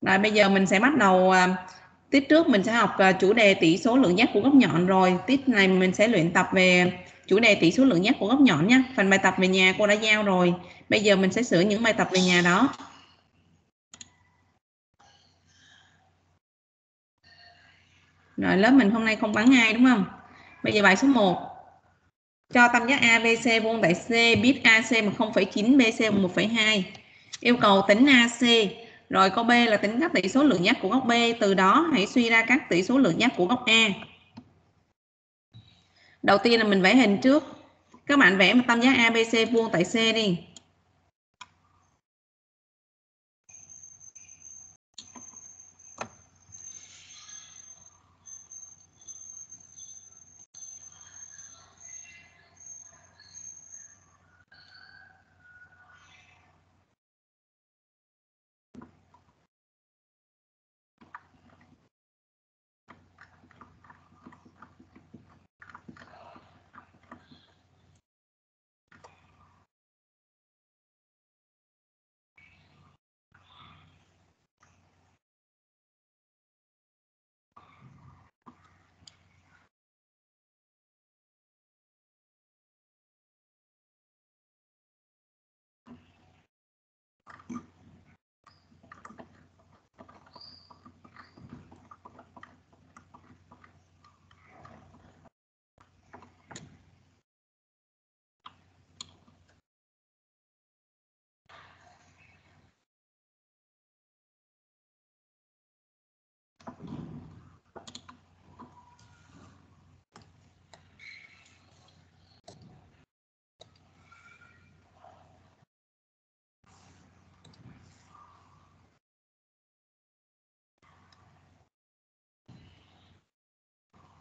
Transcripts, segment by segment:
Rồi bây giờ mình sẽ bắt đầu à, tiết trước mình sẽ học à, chủ đề tỷ số lượng giác của góc nhọn rồi. Tiết này mình sẽ luyện tập về chủ đề tỷ số lượng giác của góc nhọn nhé. Phần bài tập về nhà cô đã giao rồi. Bây giờ mình sẽ sửa những bài tập về nhà đó. Rồi lớp mình hôm nay không vắng ai đúng không? Bây giờ bài số 1. Cho tam giác ABC vuông tại C, biết AC bằng 0,9, BC bằng 1,2. Yêu cầu tính AC. Rồi câu B là tính các tỷ số lượng giác của góc B. Từ đó hãy suy ra các tỷ số lượng giác của góc A. Đầu tiên là mình vẽ hình trước. Các bạn vẽ một tam giác ABC vuông tại C đi.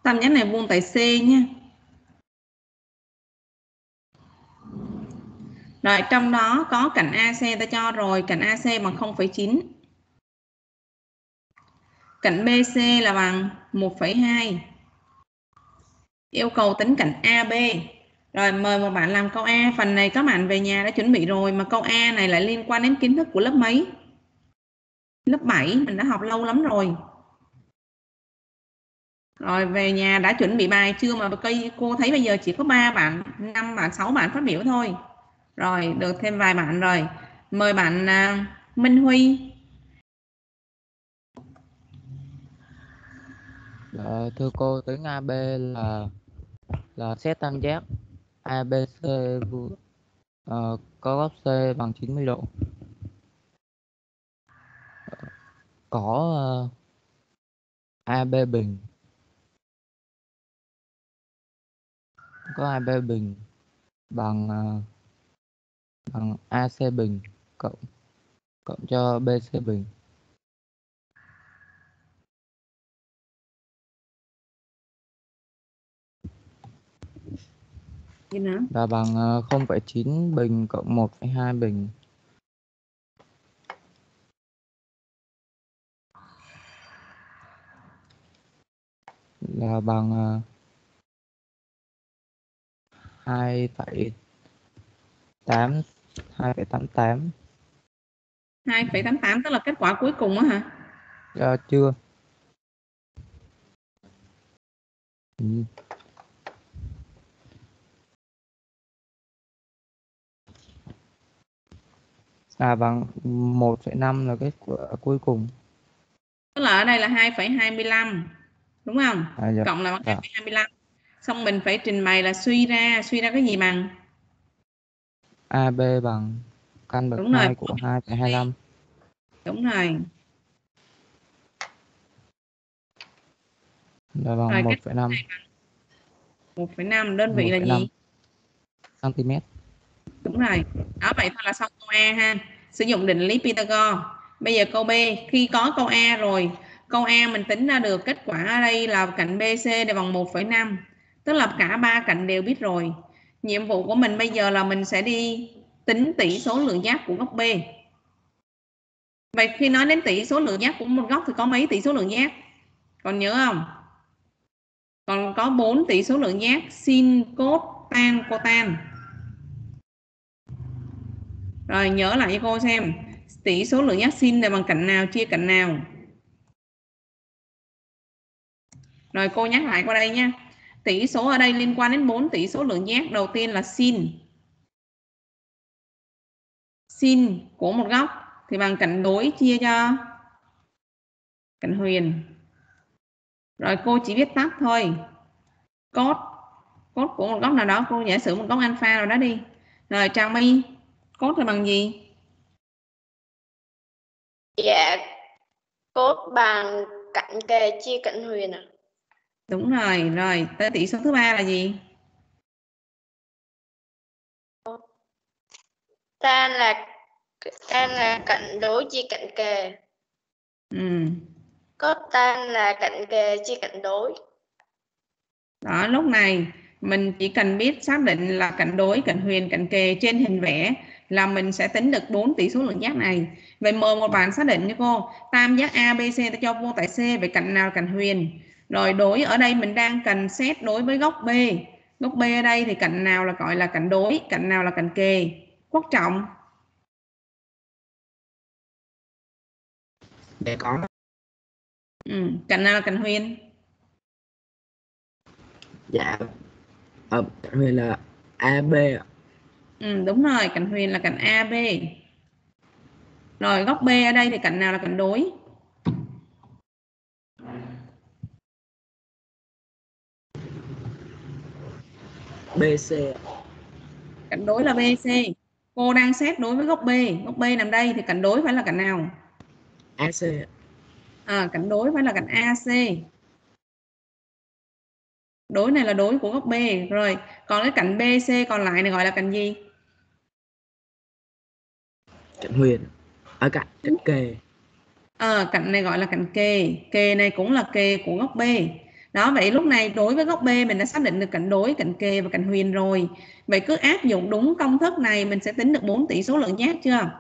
Tam giác này vuông tại C nhé. Rồi trong đó có cạnh AC ta cho rồi, cạnh AC bằng 0,9. Cạnh BC là bằng 1,2. Yêu cầu tính cạnh AB. Rồi mời một bạn làm câu A. Phần này các bạn về nhà đã chuẩn bị rồi mà câu A này lại liên quan đến kiến thức của lớp mấy? Lớp 7 mình đã học lâu lắm rồi. Rồi về nhà đã chuẩn bị bài chưa mà cây cô thấy bây giờ chỉ có 3 bạn, 5 bạn, 6 bạn phát biểu thôi. Rồi được thêm vài bạn rồi. Mời bạn uh, Minh Huy. Dạ, thưa cô tính AB là là xét tam giác ABC uh, ờ, có góc C bằng 90 độ. Ờ, có ờ, uh, AB bình có AB bình bằng uh, bằng AC bình cộng cộng cho BC bình. Là bằng 0,9 bình cộng 1,2 bình. Là bằng 2,8 2,88 2,88 tức là kết quả cuối cùng á hả? Dạ, chưa. Ừ. À bằng 1,5 là kết quả cuối cùng. Tức là ở đây là 2,25 đúng không? À, dạ. Cộng là bằng dạ. 2,25. Xong mình phải trình bày là suy ra, suy ra cái gì bằng? AB bằng căn bậc 2 của 2,25. Đúng rồi. Là bằng 1,5. 1,5 đơn vị 1, là gì? cm. Đúng rồi. Đó vậy thôi là xong câu A ha. Sử dụng định lý Pythagore. Bây giờ câu B, khi có câu A rồi, câu A mình tính ra được kết quả ở đây là cạnh BC đều bằng 1,5. Tức là cả ba cạnh đều biết rồi. Nhiệm vụ của mình bây giờ là mình sẽ đi tính tỷ số lượng giác của góc B. Vậy khi nói đến tỷ số lượng giác của một góc thì có mấy tỷ số lượng giác? Còn nhớ không? Còn có 4 tỷ số lượng giác sin, cos, tan, cotan. Rồi nhớ lại cho cô xem. tỷ số lượng giác sin là bằng cạnh nào chia cạnh nào rồi cô nhắc lại qua đây nha tỷ số ở đây liên quan đến 4 tỷ số lượng giác đầu tiên là sin. Sin của một góc. Thì bằng cạnh đối chia cho cạnh huyền. Rồi cô chỉ biết tắt thôi. Cos cos của một góc nào đó. Cô giả sử một góc alpha rồi đó đi. Rồi trang my cos là bằng gì? Dạ, cos bằng cạnh kề chia cạnh huyền à đúng rồi rồi tới tỷ số thứ ba là gì Tan là tan là cạnh đối chia cạnh kề. ừ. Cốt tan là cạnh kề chia cạnh đối. đó lúc này mình chỉ cần biết xác định là cạnh đối cạnh huyền cạnh kề trên hình vẽ là mình sẽ tính được 4 tỷ số lượng giác này vậy mời một bạn xác định cho cô tam giác ABC ta cho vô tại C về cạnh nào cạnh huyền rồi đối ở đây mình đang cần xét đối với góc B. Góc B ở đây thì cạnh nào là gọi là cạnh đối cạnh nào là cạnh kề? Quốc trọng. Để có ừ. cạnh nào là cạnh huyền? Dạ. Ở cạnh huyền là AB ạ. ừ, đúng rồi cạnh huyền là cạnh AB rồi góc B ở đây thì cạnh nào là cạnh đối BC cạnh đối là BC cô đang xét đối với góc B. Góc B nằm đây thì cạnh đối phải là cạnh nào? AC à, cạnh đối phải là cạnh AC đối này là đối của góc B. Rồi còn cái cạnh BC còn lại này gọi là cạnh gì? Cạnh huyền. Ở cạnh cạnh kề. À, cạnh này gọi là cạnh kề. Kề này cũng là kề của góc B đó vậy lúc này đối với góc B mình đã xác định được cạnh đối cạnh kề và cạnh huyền rồi. Vậy cứ áp dụng đúng công thức này mình sẽ tính được 4 tỷ số lượng giác chưa?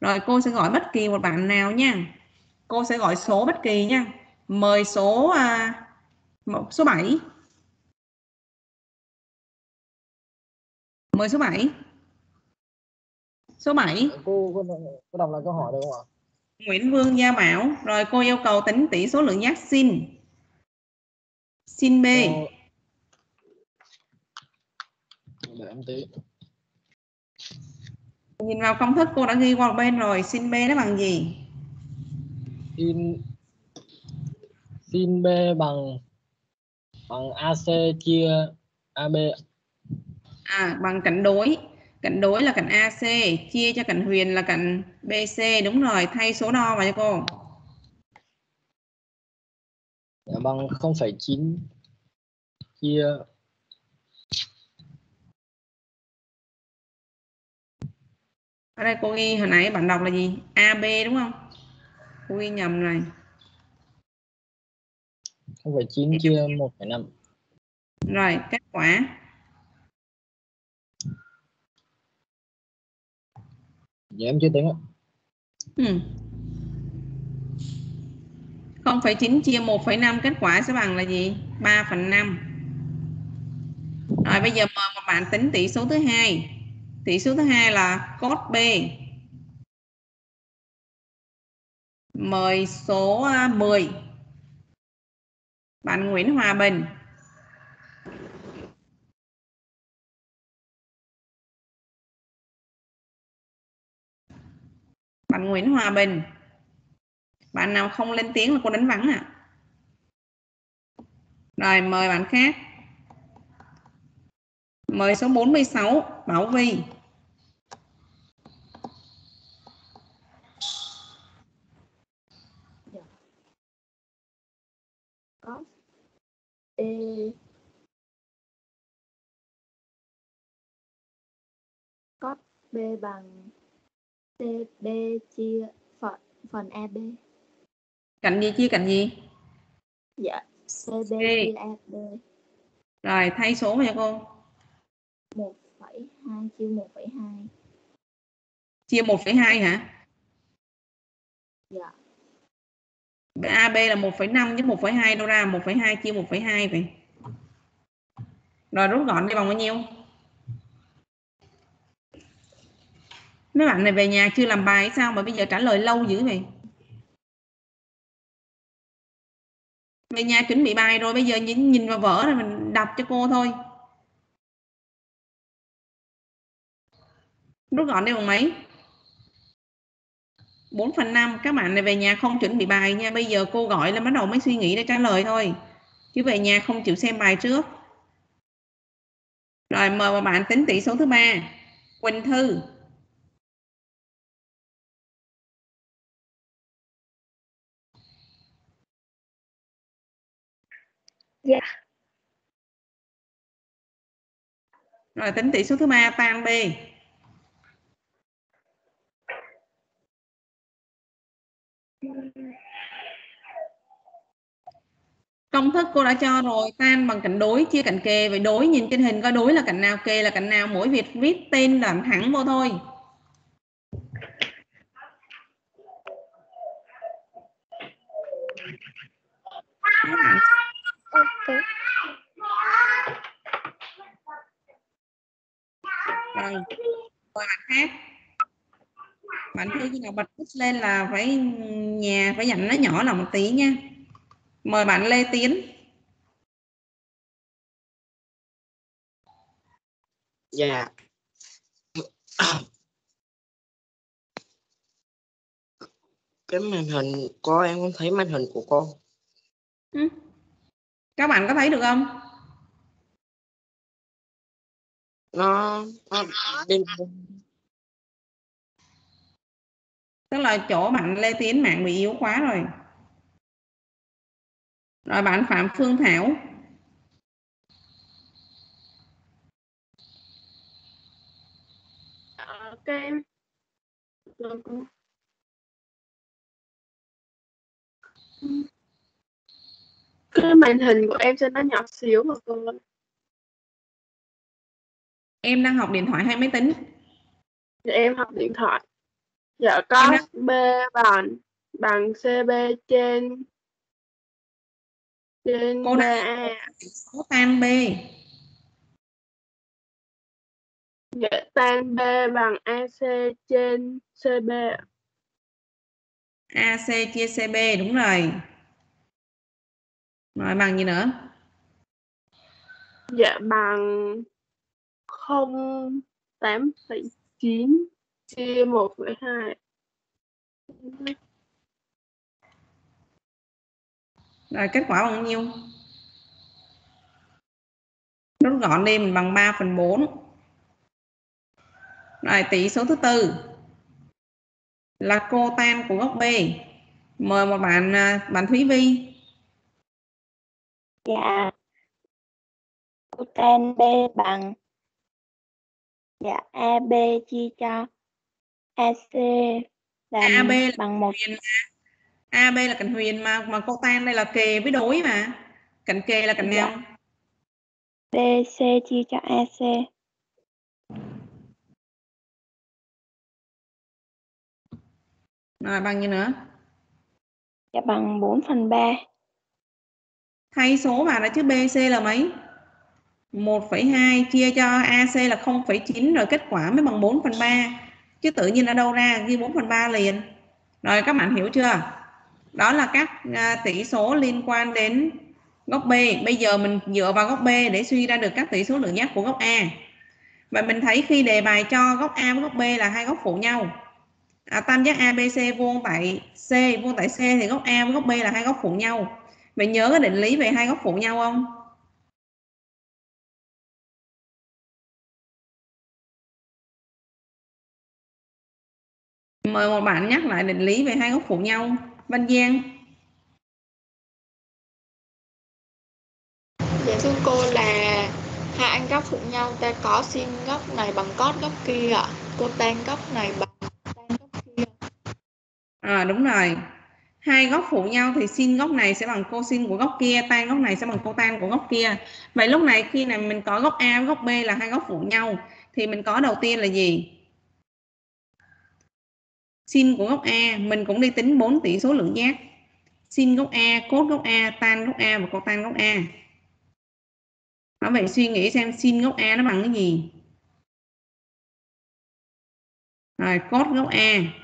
Rồi cô sẽ gọi bất kỳ một bạn nào nha. Cô sẽ gọi số bất kỳ nha. Mời số à, số 7 mời số 7 số 7 cô cô, cô đọc lại câu hỏi được không ạ? Nguyễn Vương Gia Bảo. Rồi cô yêu cầu tính tỷ số lượng giác sin sin B Cô... Để em tí. nhìn vào công thức cô đã ghi qua một bên rồi sin B nó bằng gì? Sin sin B bằng bằng AC chia AB à bằng cạnh đối. Cạnh đối là cạnh AC chia cho cạnh huyền là cạnh BC đúng rồi thay số đo vào cho cô bằng 0,9 chia ở đây cô ghi hồi nãy bạn đọc là gì? AB đúng không? Cô ghi nhầm này 0,9 chia 1,5 rồi kết quả. Dạ em chưa tính ạ. ừ. 0,9 chia 1,5 kết quả sẽ bằng là gì? 3 phần 5 rồi bây giờ mời một bạn tính tỷ số thứ hai. Tỷ số thứ hai là cos B. Mời số à, 10 bạn Nguyễn Hòa Bình. Bạn Nguyễn Hòa Bình bạn nào không lên tiếng là cô đánh vắng à. Rồi, mời bạn khác. Mời số 46 Bảo Vi dạ. Có. E cos B bằng CB chia phần phần AB cạnh gì chia cạnh gì? Dạ, CB AB rồi thay số cho cô. 1,2 chia 1,2. chia 1,2 hả? Dạ, AB là 1,5 chứ 1,2 đâu ra. 1,2 chia 1,2 vậy. Rồi rút gọn đi bằng bao nhiêu? Mấy bạn này về nhà chưa làm bài sao mà bây giờ trả lời lâu dữ vậy về nhà chuẩn bị bài rồi bây giờ nhìn, nhìn vào vở rồi mình đọc cho cô thôi. Rút gọn đi bằng mấy 4 phần 5 các bạn này về nhà không chuẩn bị bài nha. Bây giờ cô gọi là bắt đầu mới suy nghĩ để trả lời thôi. Chứ về nhà không chịu xem bài trước. Rồi mời bạn tính tỷ số thứ ba. Quỳnh Thư. Dạ. Rồi tính tỷ số thứ ba tan B. Công thức cô đã cho rồi, tan bằng cạnh đối chia cạnh kề vậy đối nhìn trên hình coi đối là cạnh nào kề là cạnh nào mỗi việc viết tên làm thẳng vô thôi. Các bạn Ok. rồi bạn khác bạn khi nào bật bút lên là phải nhà phải dành nó nhỏ là một tí nha mời bạn lê tiến Dạ. Cái màn hình của em không thấy màn hình của cô. Ừ. các bạn có thấy được không? Nó tức là chỗ bạn lê tiến mạng bị yếu quá rồi. Rồi bạn phạm phương thảo. Ờ, cái em cái màn hình của em cho nó nhỏ xíu mà cô em đang học điện thoại hay máy tính? Dạ, em học điện thoại. Dạ có đang- B bằng bằng CB trên trên Cô đang- số tan B. Dạ tan B bằng AC trên CB AC chia CB đúng rồi rồi bằng gì nữa? Dạ bằng không tám phẩy chín chia một phẩy hai. Rồi kết quả bằng nhiêu? Rút gọn đi mình bằng 3 phần 4 rồi tỷ số thứ tư là cô tan của góc B. Mời một bạn à, bạn Thúy Vi Dạ. Tan B bằng dạ AB chia cho AC là AB là bằng một AB là cạnh huyền mà mà cô tan đây là kề với đối mà cạnh kề là cạnh Dạ. nào BC chia cho AC. rồi bằng gì nữa Dạ bằng 4 phần 3 thay số vào đã chứ BC là mấy? 1,2 chia cho AC là 0,9 rồi kết quả mới bằng 4 phần 3 chứ tự nhiên ở đâu ra ghi 4 phần 3 liền. Rồi các bạn hiểu chưa? Đó là các à, tỷ số liên quan đến góc B. Bây giờ mình dựa vào góc B để suy ra được các tỷ số lượng giác của góc A. Và mình thấy khi đề bài cho góc A với góc B là hai góc phụ nhau. À, tam giác ABC vuông tại C vuông tại C thì góc A với góc B là hai góc phụ nhau vậy nhớ cái định lý về hai góc phụ nhau không mời một bạn nhắc lại định lý về hai góc phụ nhau Văn Giang Dạ thưa cô là hai anh góc phụ nhau ta có sin góc này bằng cos góc kia ạ. Cô tan góc này bằng tan góc kia. à, đúng rồi hai góc phụ nhau thì sin góc này sẽ bằng cosin của góc kia, tan góc này sẽ bằng cotan của góc kia. Vậy lúc này khi này mình có góc A với góc B là hai góc phụ nhau, thì mình có đầu tiên là gì? Sin của góc A, mình cũng đi tính 4 tỷ số lượng giác. Sin góc A, cos góc A, tan góc A và cotan góc A. Đó vậy suy nghĩ xem sin góc A nó bằng cái gì. Rồi cốt góc A.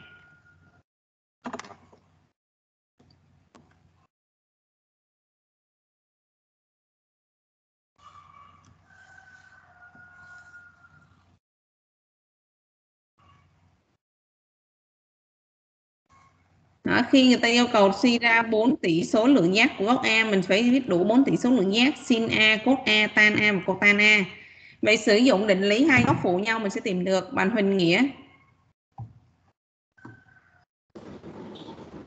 Đó, khi người ta yêu cầu suy ra 4 tỷ số lượng giác của góc A mình phải biết đủ 4 tỷ số lượng giác sin A, cos A, tan A và cotan A. Vậy sử dụng định lý hai góc phụ nhau mình sẽ tìm được bằng Huỳnh Nghĩa.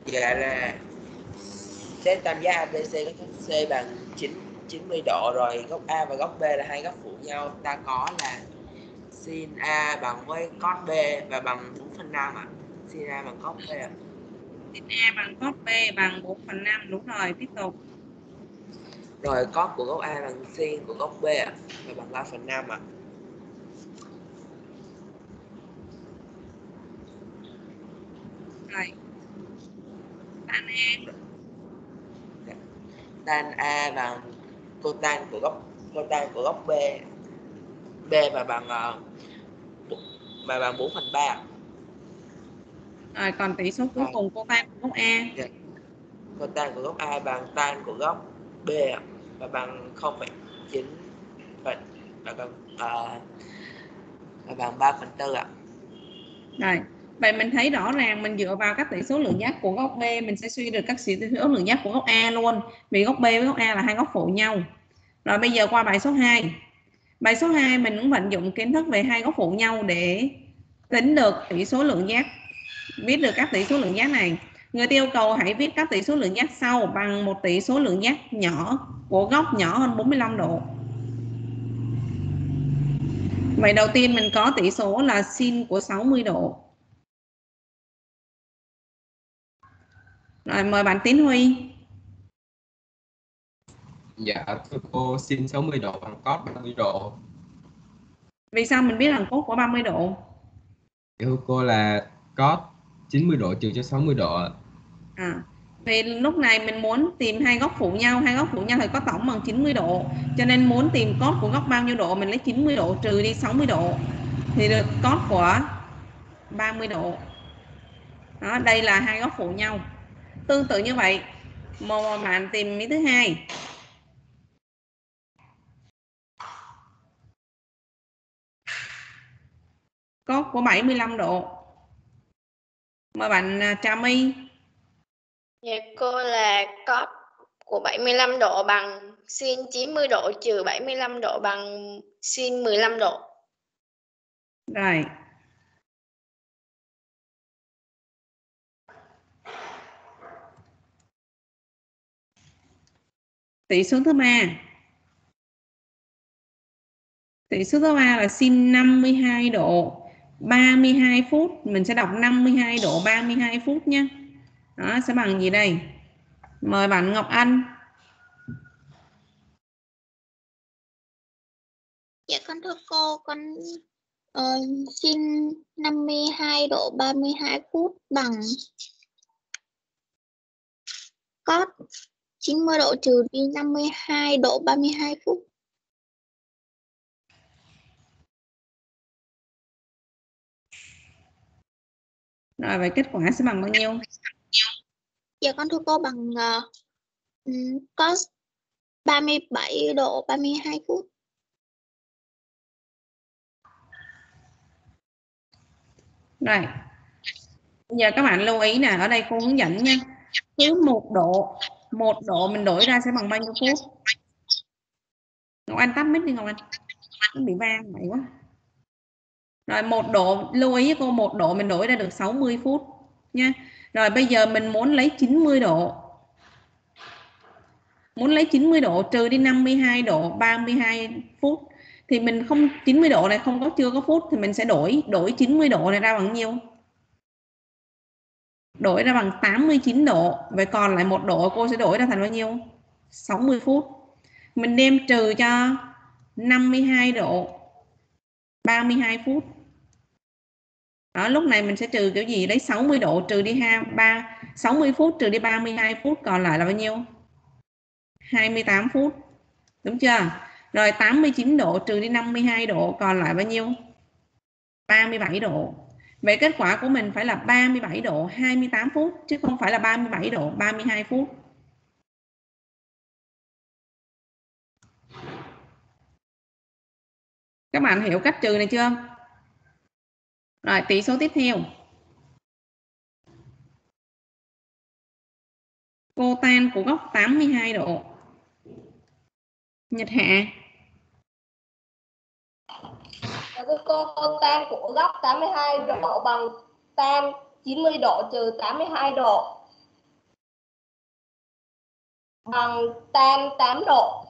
dạ là xét tam giác ABC có góc C bằng 9 90 độ rồi góc A và góc B là hai góc phụ nhau ta có là sin A bằng với cos B và bằng 4 phần 5 ạ sin A bằng cos B ạ Sin A bằng cos B bằng 4 phần 5 đúng rồi tiếp tục. rồi cos của góc A bằng sin của góc B ạ và bằng 3 phần 5 ạ Rồi. Tan A tan A bằng cotan của góc cotan của góc B B và bằng uh, và bằng 4 phần 3 ạ. Rồi còn tỷ số cuối cùng cotan của góc A cotan của góc A bằng tan của góc B và bằng 0,9 phần và bằng uh, và bằng 3 phần 4 ạ. Rồi. Vậy mình thấy rõ ràng mình dựa vào các tỷ số lượng giác của góc B mình sẽ suy được các tỷ số lượng giác của góc A luôn. Vì góc B với góc A là hai góc phụ nhau. Rồi bây giờ qua bài số 2. Bài số 2 mình cũng vận dụng kiến thức về hai góc phụ nhau để tính được tỷ số lượng giác. Viết được các tỷ số lượng giác này. Người ta yêu cầu hãy viết các tỷ số lượng giác sau bằng một tỷ số lượng giác nhỏ của góc nhỏ hơn 45 độ. Vậy đầu tiên mình có tỷ số là sin của 60 độ. Rồi mời bạn Tiến Huy. Dạ thưa cô sin 60 độ bằng cos 30 độ. Vì sao mình biết rằng cốt của 30 độ? Thưa cô là cos 90 độ trừ cho 60 độ. ạ. À, thì lúc này mình muốn tìm hai góc phụ nhau, hai góc phụ nhau thì có tổng bằng 90 độ. Cho nên muốn tìm cos của góc bao nhiêu độ mình lấy 90 độ trừ đi 60 độ thì được cos của 30 độ. Đó, đây là hai góc phụ nhau. Tương tự như vậy, một bạn tìm ý thứ hai. Cos của 75 độ. Mời bạn à, Trà My. Dạ cô là cos của 75 độ bằng sin 90 độ trừ 75 độ bằng sin 15 độ. Rồi. Tỷ số thứ ba. Tỷ số thứ ba là sin 52 độ 32 phút. Mình sẽ đọc 52 độ 32 phút nhé. Đó, sẽ bằng gì đây? Mời bạn Ngọc Anh. Dạ con thưa cô, con uh, xin 52 độ 32 phút bằng cos 90 độ trừ đi 52 độ 32 phút. Rồi vậy kết quả sẽ bằng bao nhiêu? Dạ con thưa cô bằng uh, cos 37 độ 32 phút. Rồi. Giờ các bạn lưu ý nè, ở đây cô hướng dẫn nha. Cứ một độ, một độ mình đổi ra sẽ bằng bao nhiêu phút? Ngọc Anh tắt mic đi Ngọc Anh. Nó bị vang vậy quá. Rồi một độ, lưu ý cô một độ mình đổi ra được 60 phút nha. Rồi bây giờ mình muốn lấy 90 độ. Muốn lấy 90 độ trừ đi 52 độ 32 phút thì mình không 90 độ này không có chưa có phút thì mình sẽ đổi đổi 90 độ này ra bằng nhiêu? Đổi ra bằng 89 độ. Vậy còn lại một độ cô sẽ đổi ra thành bao nhiêu? 60 phút. Mình đem trừ cho 52 độ 32 phút. Đó, lúc này mình sẽ trừ kiểu gì? Lấy 60 độ trừ đi 2, 3, 60 phút trừ đi 32 phút còn lại là bao nhiêu? 28 phút. Đúng chưa? Rồi 89 độ trừ đi 52 độ còn lại bao nhiêu? 37 độ. Vậy kết quả của mình phải là 37 độ 28 phút chứ không phải là 37 độ 32 phút. Các bạn hiểu cách trừ này chưa? Rồi tỷ số tiếp theo. Cô tan của góc 82 độ. Nhật Hạ. Dạ cô, tan của góc 82 độ bằng tan 90 độ trừ 82 độ bằng tan 8 độ.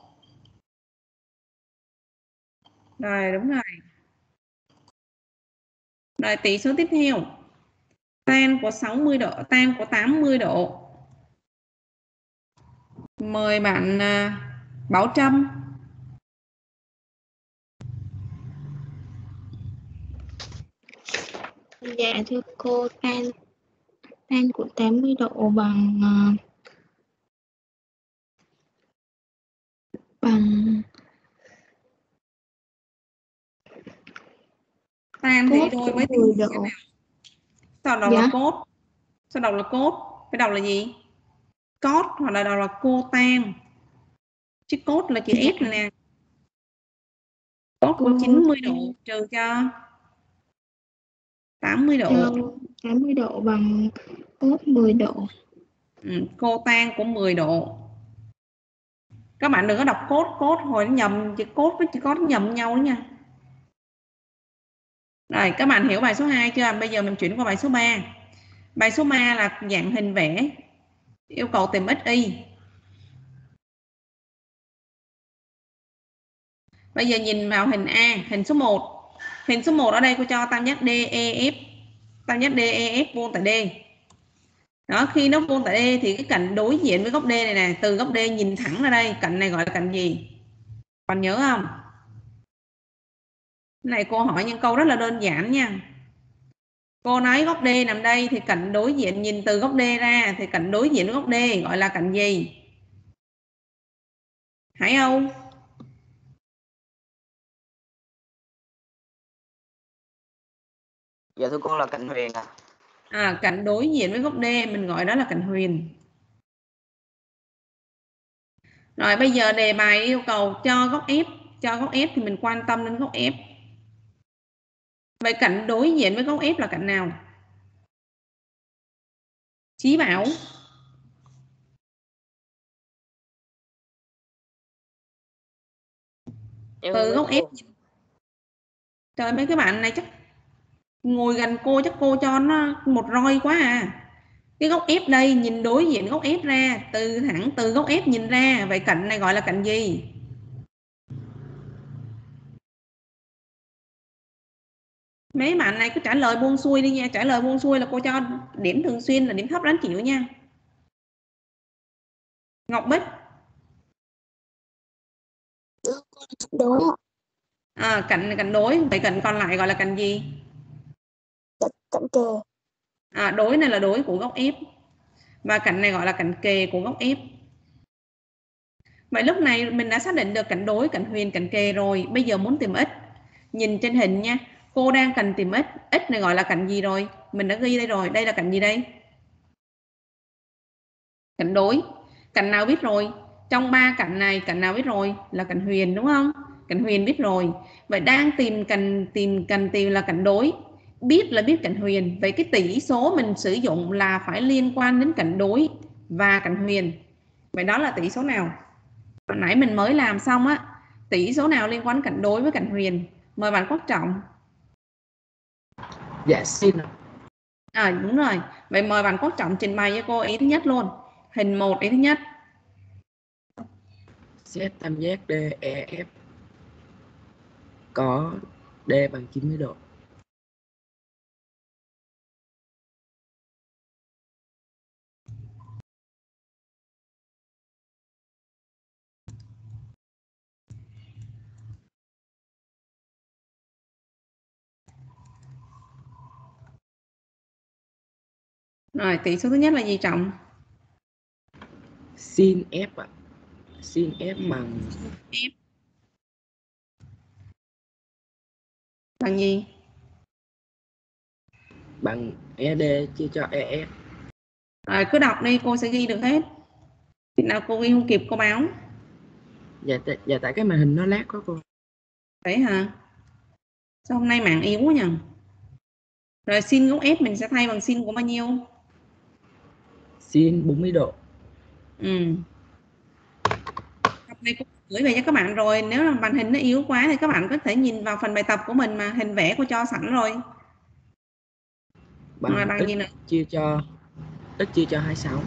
Rồi đúng rồi. Rồi tỷ số tiếp theo. Tan của 60 độ, tan của 80 độ. Mời bạn à, Bảo Trâm. Dạ thưa cô, tan tan của 80 độ bằng uh, Tan thì cốt với 10 tỷ số độ. nào? Sao đọc là Dạ. cốt? Sao đọc là cốt? Phải đọc là gì? Cốt hoặc là đọc là cô tan. Chứ cốt là chữ Dạ. S này nè. Cốt của Cô 90 độ trừ cho 80 độ. cho 80 độ bằng cốt 10 độ. Ừ, cô tan của 10 độ. Các bạn đừng có đọc cốt cốt hồi nó nhầm chữ cốt với chữ cốt nhầm nhau đó nha. Rồi các bạn hiểu bài số 2 chưa? Bây giờ mình chuyển qua bài số 3. Bài số 3 là dạng hình vẽ. Yêu cầu tìm xy. y. Bây giờ nhìn vào hình A, hình số 1. Hình số 1 ở đây cô cho tam giác DEF. Tam giác DEF vuông tại D. Đó, khi nó vuông tại D thì cái cạnh đối diện với góc D này nè, từ góc D nhìn thẳng ra đây, cạnh này gọi là cạnh gì? Còn nhớ không? Này cô hỏi những câu rất là đơn giản nha. Cô nói góc D nằm đây thì cạnh đối diện nhìn từ góc D ra thì cạnh đối diện với góc D gọi là cạnh gì? Hải Âu. Dạ thưa cô là cạnh huyền à. À, cạnh đối diện với góc D mình gọi đó là cạnh huyền. Rồi bây giờ đề bài yêu cầu cho góc F, cho góc F thì mình quan tâm đến góc F. Vậy cạnh đối diện với góc F là cạnh nào? Chí bảo. Em Từ góc F. Trời mấy cái bạn này chắc ngồi gần cô chắc cô cho nó một roi quá à. Cái góc F đây nhìn đối diện góc F ra, từ thẳng từ góc F nhìn ra, vậy cạnh này gọi là cạnh gì? Mấy bạn này cứ trả lời buông xuôi đi nha, trả lời buông xuôi là cô cho điểm thường xuyên là điểm thấp đáng chịu nha. Ngọc Bích, Đối à, cạnh cạnh đối, vậy cạnh còn lại gọi là cạnh gì? Cạnh kề. À, đối này là đối của góc F và cạnh này gọi là cạnh kề của góc F. Vậy lúc này mình đã xác định được cạnh đối, cạnh huyền, cạnh kề rồi. Bây giờ muốn tìm x. Nhìn trên hình nha. Cô đang cần tìm x. X này gọi là cạnh gì rồi? Mình đã ghi đây rồi. Đây là cạnh gì đây? Cạnh đối. Cạnh nào biết rồi? Trong ba cạnh này, cạnh nào biết rồi? Là cạnh huyền đúng không? Cạnh huyền biết rồi. Vậy đang tìm cạnh tìm cạnh tìm là cạnh đối. Biết là biết cạnh huyền. Vậy cái tỷ số mình sử dụng là phải liên quan đến cạnh đối và cạnh huyền. Vậy đó là tỷ số nào? Hồi nãy mình mới làm xong á. Tỷ số nào liên quan đến cạnh đối với cạnh huyền? Mời bạn Quốc Trọng. Dạ xin. À đúng rồi. Vậy mời bạn Quốc Trọng trình bày cho cô ý thứ nhất luôn. Hình 1 ý thứ nhất. Xét tam giác DEF có D bằng 90 độ. Rồi tỷ số thứ nhất là gì Trọng? Sin F ạ. Sin F bằng F bằng gì? bằng ED chia cho EF. Rồi cứ đọc đi cô sẽ ghi được hết. Khi nào cô ghi không kịp cô báo. Dạ, tại- dạ tại cái màn hình nó lát quá cô. Vậy hả? Sao hôm nay mạng yếu quá nhỉ? Rồi sin góc F mình sẽ thay bằng sin của bao nhiêu? Sin 40 độ. Ừ. Tập này cô gửi về cho các bạn rồi. Nếu là màn hình nó yếu quá thì các bạn có thể nhìn vào phần bài tập của mình mà hình vẽ cô cho sẵn rồi. Bằng Rồi bằng x gì nữa? chia cho x chia cho 26.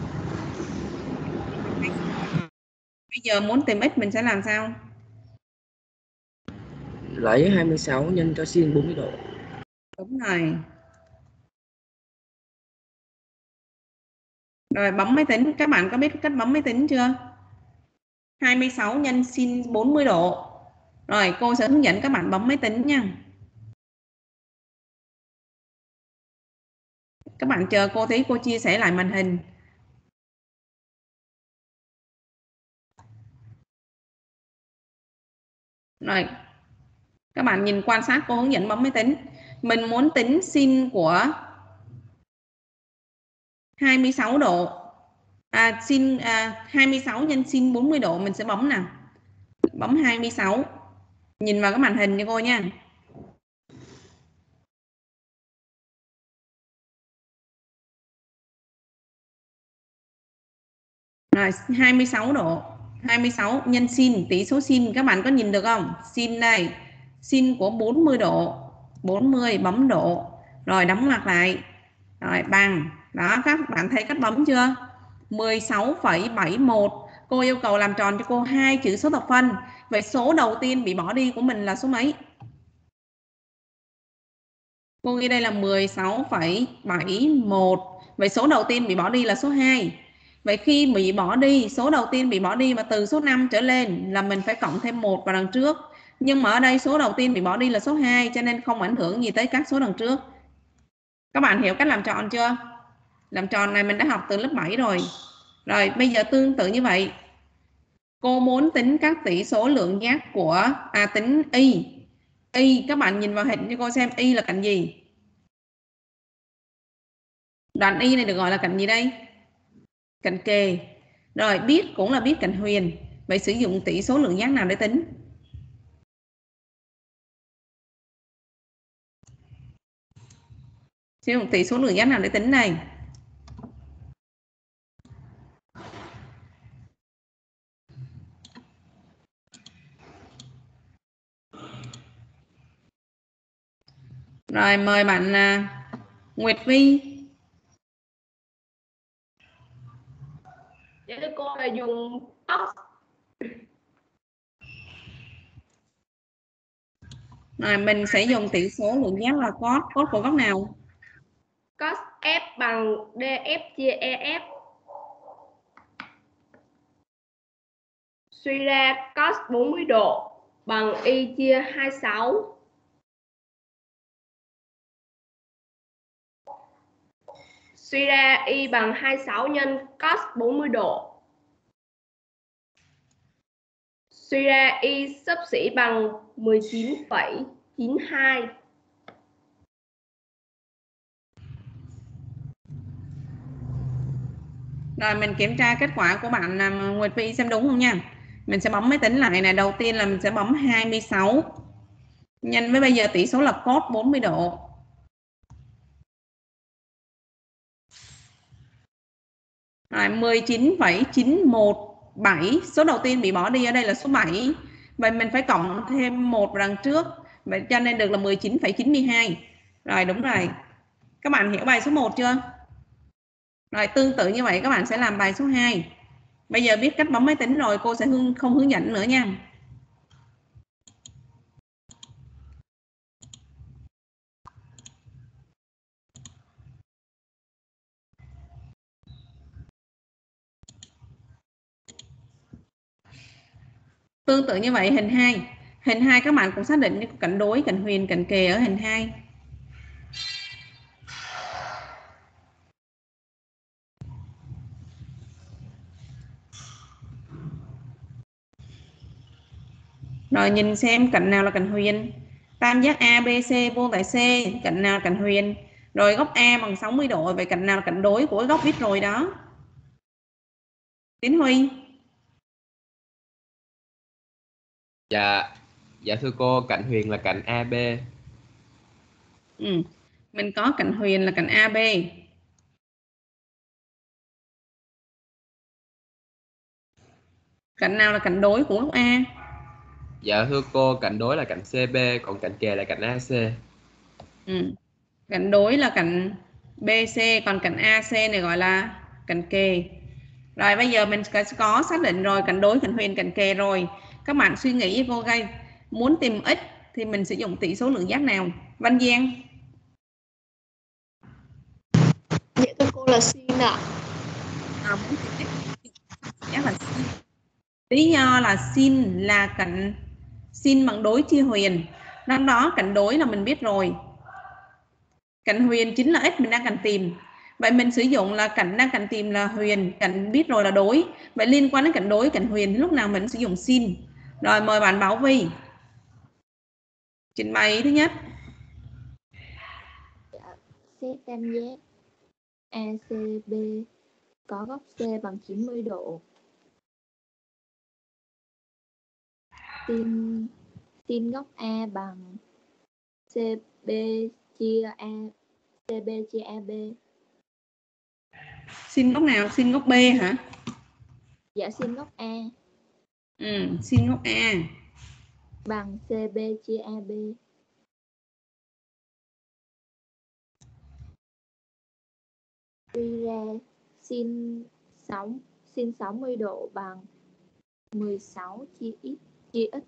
Bây giờ muốn tìm x mình sẽ làm sao? Lấy 26 nhân cho sin 40 độ. Đúng rồi. Rồi bấm máy tính, các bạn có biết cách bấm máy tính chưa? 26 nhân sin 40 độ. Rồi cô sẽ hướng dẫn các bạn bấm máy tính nha. Các bạn chờ cô tí cô chia sẻ lại màn hình. Rồi. Các bạn nhìn quan sát cô hướng dẫn bấm máy tính. Mình muốn tính sin của 26 độ. À, sin à, 26 nhân sin 40 độ mình sẽ bấm nào. Bấm 26. Nhìn vào cái màn hình cho cô nha. Rồi 26 độ. 26 nhân sin tỷ số sin các bạn có nhìn được không? Sin đây. Sin của 40 độ. 40 bấm độ. Rồi đóng ngoặc lại. Rồi bằng. Đó các bạn thấy cách bấm chưa? 16,71. Cô yêu cầu làm tròn cho cô hai chữ số thập phân. Vậy số đầu tiên bị bỏ đi của mình là số mấy? Cô ghi đây là 16,71. Vậy số đầu tiên bị bỏ đi là số 2. Vậy khi bị bỏ đi, số đầu tiên bị bỏ đi mà từ số 5 trở lên là mình phải cộng thêm 1 vào đằng trước. Nhưng mà ở đây số đầu tiên bị bỏ đi là số 2 cho nên không ảnh hưởng gì tới các số đằng trước. Các bạn hiểu cách làm tròn chưa? Làm tròn này mình đã học từ lớp 7 rồi. Rồi, bây giờ tương tự như vậy. Cô muốn tính các tỷ số lượng giác của à tính y. Y, các bạn nhìn vào hình cho cô xem y là cạnh gì? Đoạn y này được gọi là cạnh gì đây? Cạnh kề. Rồi, biết cũng là biết cạnh huyền. Vậy sử dụng tỷ số lượng giác nào để tính? Sử dụng tỷ số lượng giác nào để tính này? Rồi mời bạn à, Nguyệt Vi. Dạ cô là dùng cos Rồi mình sẽ dùng tỷ số lượng giác là cos. Cos của góc nào? cos F bằng DF chia EF. Suy ra cos 40 độ bằng y chia 26. Suy ra y bằng 26 nhân cos 40 độ. Suy ra y xấp xỉ bằng 19,92. Rồi mình kiểm tra kết quả của bạn à, Nguyệt Vy xem đúng không nha. Mình sẽ bấm máy tính lại này. Đầu tiên là mình sẽ bấm 26 nhân với bây giờ tỷ số là cos 40 độ. 19,917 số đầu tiên bị bỏ đi ở đây là số 7. Vậy mình phải cộng thêm một vào đằng trước. Vậy cho nên được là 19,92. Rồi đúng rồi. Các bạn hiểu bài số 1 chưa? Rồi tương tự như vậy các bạn sẽ làm bài số 2. Bây giờ biết cách bấm máy tính rồi cô sẽ hướng, không hướng dẫn nữa nha. Tương tự như vậy hình 2. Hình 2 các bạn cũng xác định những cạnh đối, cạnh huyền, cạnh kề ở hình 2. Rồi nhìn xem cạnh nào là cạnh huyền. Tam giác ABC vuông tại C, cạnh nào cạnh huyền. rồi góc A bằng 60 độ vậy cạnh nào là cạnh đối của góc viết rồi đó Tiến Huy Dạ, dạ thưa cô, cạnh huyền là cạnh AB. ừ. mình có cạnh huyền là cạnh AB cạnh nào là cạnh đối của góc A Dạ thưa cô, cạnh đối là cạnh CB, còn cạnh kề là cạnh AC. ừ. cạnh đối là cạnh BC còn cạnh AC này gọi là cạnh kề rồi bây giờ mình sẽ có xác định rồi cạnh đối cạnh huyền cạnh kề rồi các bạn suy nghĩ với cô gây muốn tìm x thì mình sử dụng tỷ số lượng giác nào? Văn Giang. Dạ thưa cô là sin ạ. à, muốn tìm x là sin lý do là sin là cạnh sin bằng đối chia huyền. Năm đó cạnh đối là mình biết rồi. Cạnh huyền chính là x mình đang cần tìm. Vậy mình sử dụng là cạnh đang cần tìm là huyền cạnh biết rồi là đối. Vậy liên quan đến cạnh đối cạnh huyền lúc nào mình sử dụng sin rồi mời bạn Bảo Vi trình bày thứ nhất. Xét tam giác ACB có góc C bằng 90 độ. Sin sin góc A bằng CB chia A CB chia AB. sin góc nào? Sin góc B hả? Dạ sin góc A ừ, sin góc A bằng CB chia AB. Quy ra sin sóng sin 60 độ bằng 16 chia x chia x.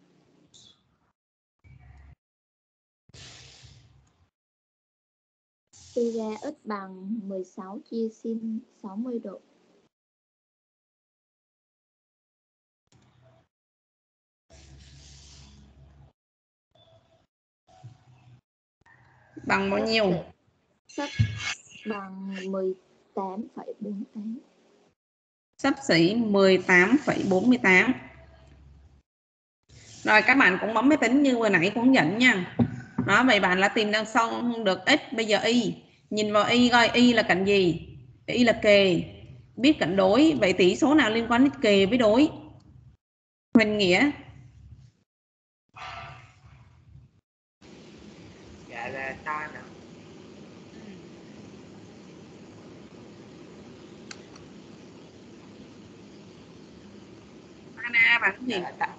Quy ra x bằng 16 chia sin 60 độ. Bằng bao nhiêu? Sắp bằng 18,48. sắp xỉ 18,48 rồi các bạn cũng bấm máy tính như vừa nãy cũng hướng dẫn nha. Đó vậy bạn đã tìm được xong được x bây giờ y. Nhìn vào y coi y là cạnh gì? Y là kề. Biết cạnh đối. Vậy tỷ số nào liên quan đến kề với đối? Huỳnh Nghĩa dạ là tan ạ Ana bằng gì tan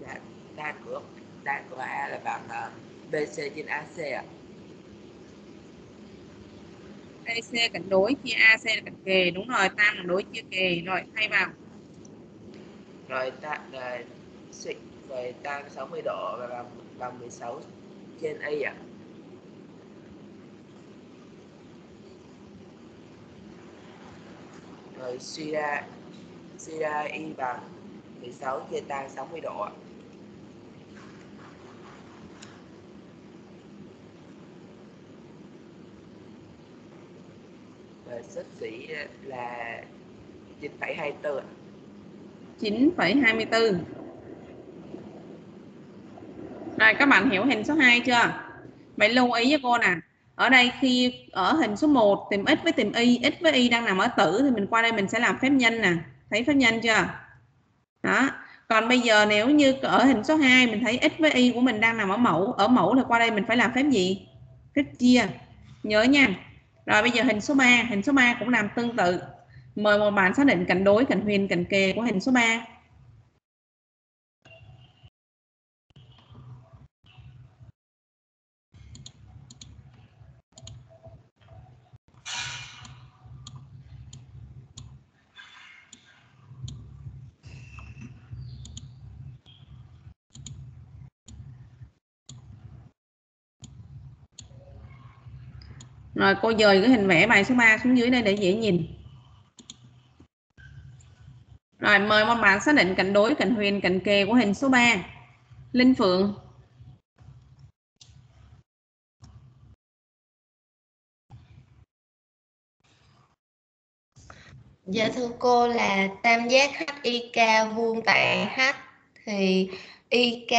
dạ, tan của tan của A là bằng uh, BC trên AC ạ. BC cạnh đối chia AC là cạnh kề đúng rồi tam là đối chia kề rồi thay vào. Rồi tan rồi suy rồi tan 60 độ và bằng bằng 16 trên Y ạ. Rồi suy ra suy ra Y bằng 16 chia tan 60 độ ạ và xấp xỉ là 9,24 ạ 9,24 Rồi các bạn hiểu hình số 2 chưa? Vậy lưu ý cho cô nè. Ở đây khi ở hình số 1 tìm x với tìm y, x với y đang nằm ở tử thì mình qua đây mình sẽ làm phép nhân nè. Thấy phép nhân chưa? Đó. Còn bây giờ nếu như ở hình số 2 mình thấy x với y của mình đang nằm ở mẫu, ở mẫu thì qua đây mình phải làm phép gì? Phép chia. Nhớ nha. Rồi bây giờ hình số 3, hình số 3 cũng làm tương tự. Mời một bạn xác định cạnh đối, cạnh huyền, cạnh kề của hình số 3. Rồi cô dời cái hình vẽ bài số 3 xuống dưới đây để dễ nhìn. Rồi mời một bạn xác định cạnh đối, cạnh huyền, cạnh kề của hình số 3. Linh Phượng. Dạ thưa cô là tam giác HIK vuông tại H thì IK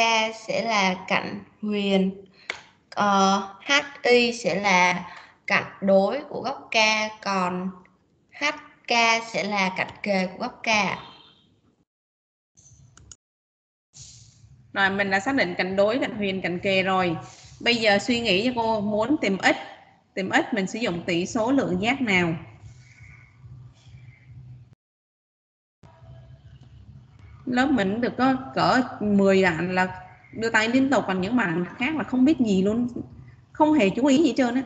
sẽ là cạnh huyền, ờ, uh, HI sẽ là cạnh đối của góc K còn HK sẽ là cạnh kề của góc K. Rồi mình đã xác định cạnh đối, cạnh huyền, cạnh kề rồi. Bây giờ suy nghĩ cho cô muốn tìm x. Tìm x mình sử dụng tỷ số lượng giác nào? Lớp mình được có cỡ 10 bạn là đưa tay liên tục còn những bạn khác là không biết gì luôn. Không hề chú ý gì trơn á.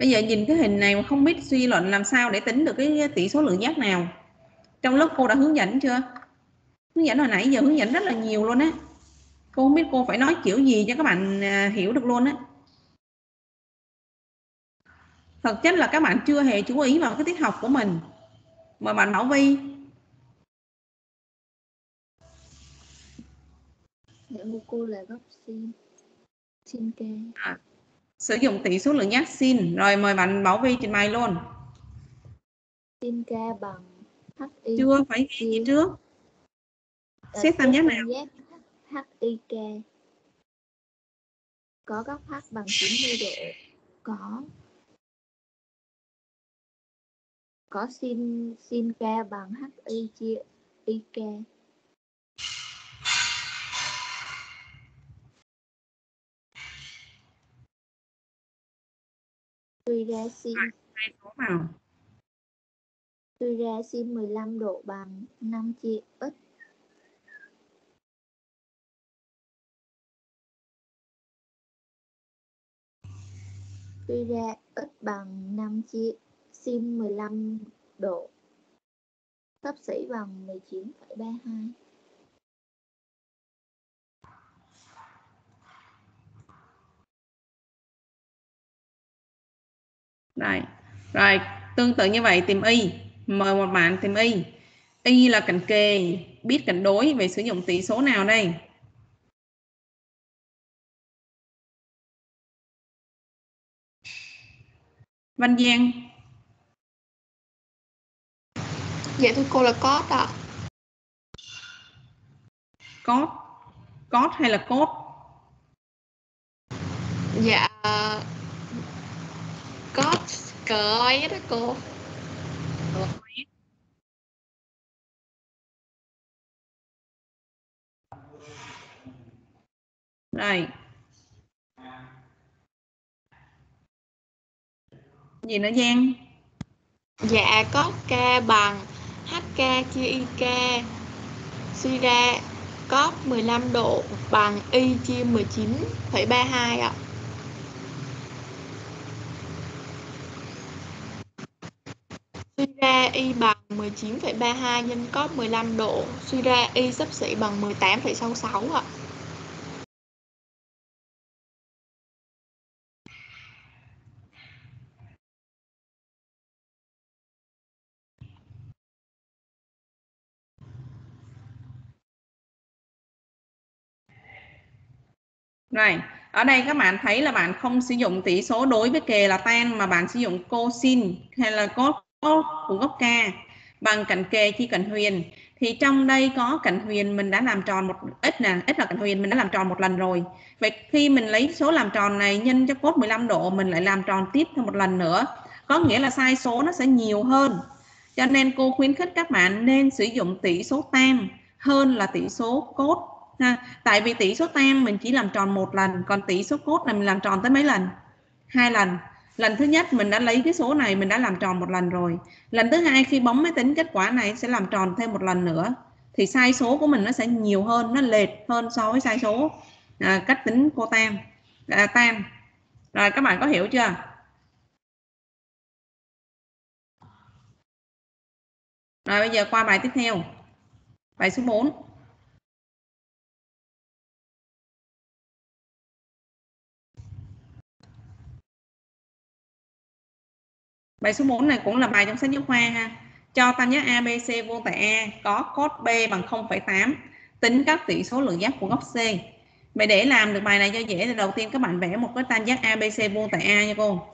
Bây giờ nhìn cái hình này mà không biết suy luận làm sao để tính được cái tỷ số lượng giác nào. Trong lớp cô đã hướng dẫn chưa? Hướng dẫn hồi nãy giờ hướng dẫn rất là nhiều luôn á. Cô không biết cô phải nói kiểu gì cho các bạn à, hiểu được luôn á. Thực chất là các bạn chưa hề chú ý vào cái tiết học của mình. Mà bạn Bảo Vi Dạ cô là góc sin. Sin k. à, sử dụng tỷ số lượng giác sin. Rồi mời bạn Bảo Vi trình bày luôn. Sin k bằng hi. Chưa phải ghi gì trước. Xét tam giác nào? HIK có góc H bằng 90 độ có có sin sin k bằng HI chia IK suy ra sin Hai số nào? suy ra sin 15 độ bằng 5 chia x. Suy ra x bằng 5 chia sin 15 độ. Xấp xỉ bằng 19,32 Rồi. Rồi, tương tự như vậy tìm y. Mời một bạn tìm y. Y là cạnh kề, biết cạnh đối về sử dụng tỷ số nào đây? Văn Giang, Dạ thưa cô là cos ạ. cos. Cos hay là cốt? Dạ cờ ấy đó cô. Rồi. Gì nữa Giang? Dạ cos k bằng hk chia ik. Suy ra cos 15 độ bằng y chia 19,32 ạ. Suy ra y bằng 19,32 nhân cos 15 độ, suy ra y xấp xỉ bằng 18,66 ạ. Rồi, ở đây các bạn thấy là bạn không sử dụng tỷ số đối với kề là tan mà bạn sử dụng cosin hay là cos của góc K bằng cạnh kề chia cạnh huyền. Thì trong đây có cạnh huyền mình đã làm tròn một x nè, x là cạnh huyền mình đã làm tròn một lần rồi. Vậy khi mình lấy số làm tròn này nhân cho cốt 15 độ mình lại làm tròn tiếp thêm một lần nữa. Có nghĩa là sai số nó sẽ nhiều hơn. Cho nên cô khuyến khích các bạn nên sử dụng tỷ số tan hơn là tỷ số cốt ha. tại vì tỷ số tan mình chỉ làm tròn một lần còn tỷ số cốt là mình làm tròn tới mấy lần hai lần lần thứ nhất mình đã lấy cái số này mình đã làm tròn một lần rồi. Lần thứ hai khi bấm máy tính kết quả này sẽ làm tròn thêm một lần nữa. Thì sai số của mình nó sẽ nhiều hơn nó lệch hơn so với sai số à, cách tính cô tan à, tan rồi các bạn có hiểu chưa? Rồi bây giờ qua bài tiếp theo. Bài số 4 Bài số 4 này cũng là bài trong sách giáo khoa ha. Cho tam giác ABC vuông tại A có cos B bằng 0,8. Tính các tỷ số lượng giác của góc C. Vậy để làm được bài này cho dễ thì đầu tiên các bạn vẽ một cái tam giác ABC vuông tại A nha cô.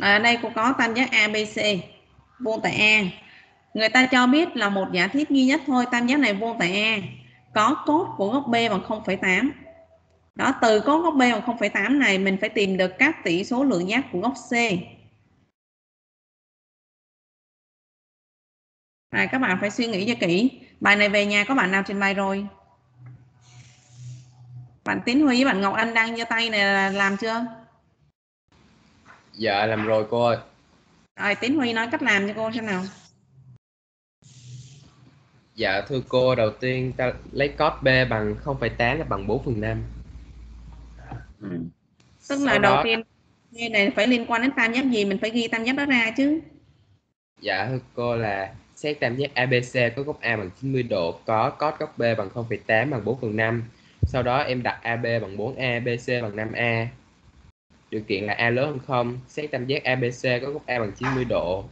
Ở đây cô có tam giác ABC vuông tại A. Người ta cho biết là một giả thiết duy nhất thôi tam giác này vuông tại A. Có cốt của góc B bằng 0,8 đó từ cốt góc B bằng 0,8 này mình phải tìm được các tỷ số lượng giác của góc C. À, các bạn phải suy nghĩ cho kỹ. Bài này về nhà có bạn nào trình bày rồi? Bạn Tiến Huy với bạn Ngọc Anh đang giơ tay này làm chưa? Dạ làm rồi cô ơi. rồi Tiến Huy nói cách làm cho cô xem nào Dạ thưa cô, đầu tiên ta lấy cos B bằng 0,8 là bằng 4 phần 5. Ừ. tức là Sau đầu đó- tiên nghe này phải liên quan đến tam giác gì mình phải ghi tam giác đó ra chứ Dạ thưa cô là xét tam giác ABC có góc A bằng 90 độ, có cos góc B bằng 0,8 bằng 4 phần 5. Sau đó em đặt AB bằng 4A, BC bằng 5A. Điều kiện là A lớn hơn không, xét tam giác ABC có góc A bằng 90 độ.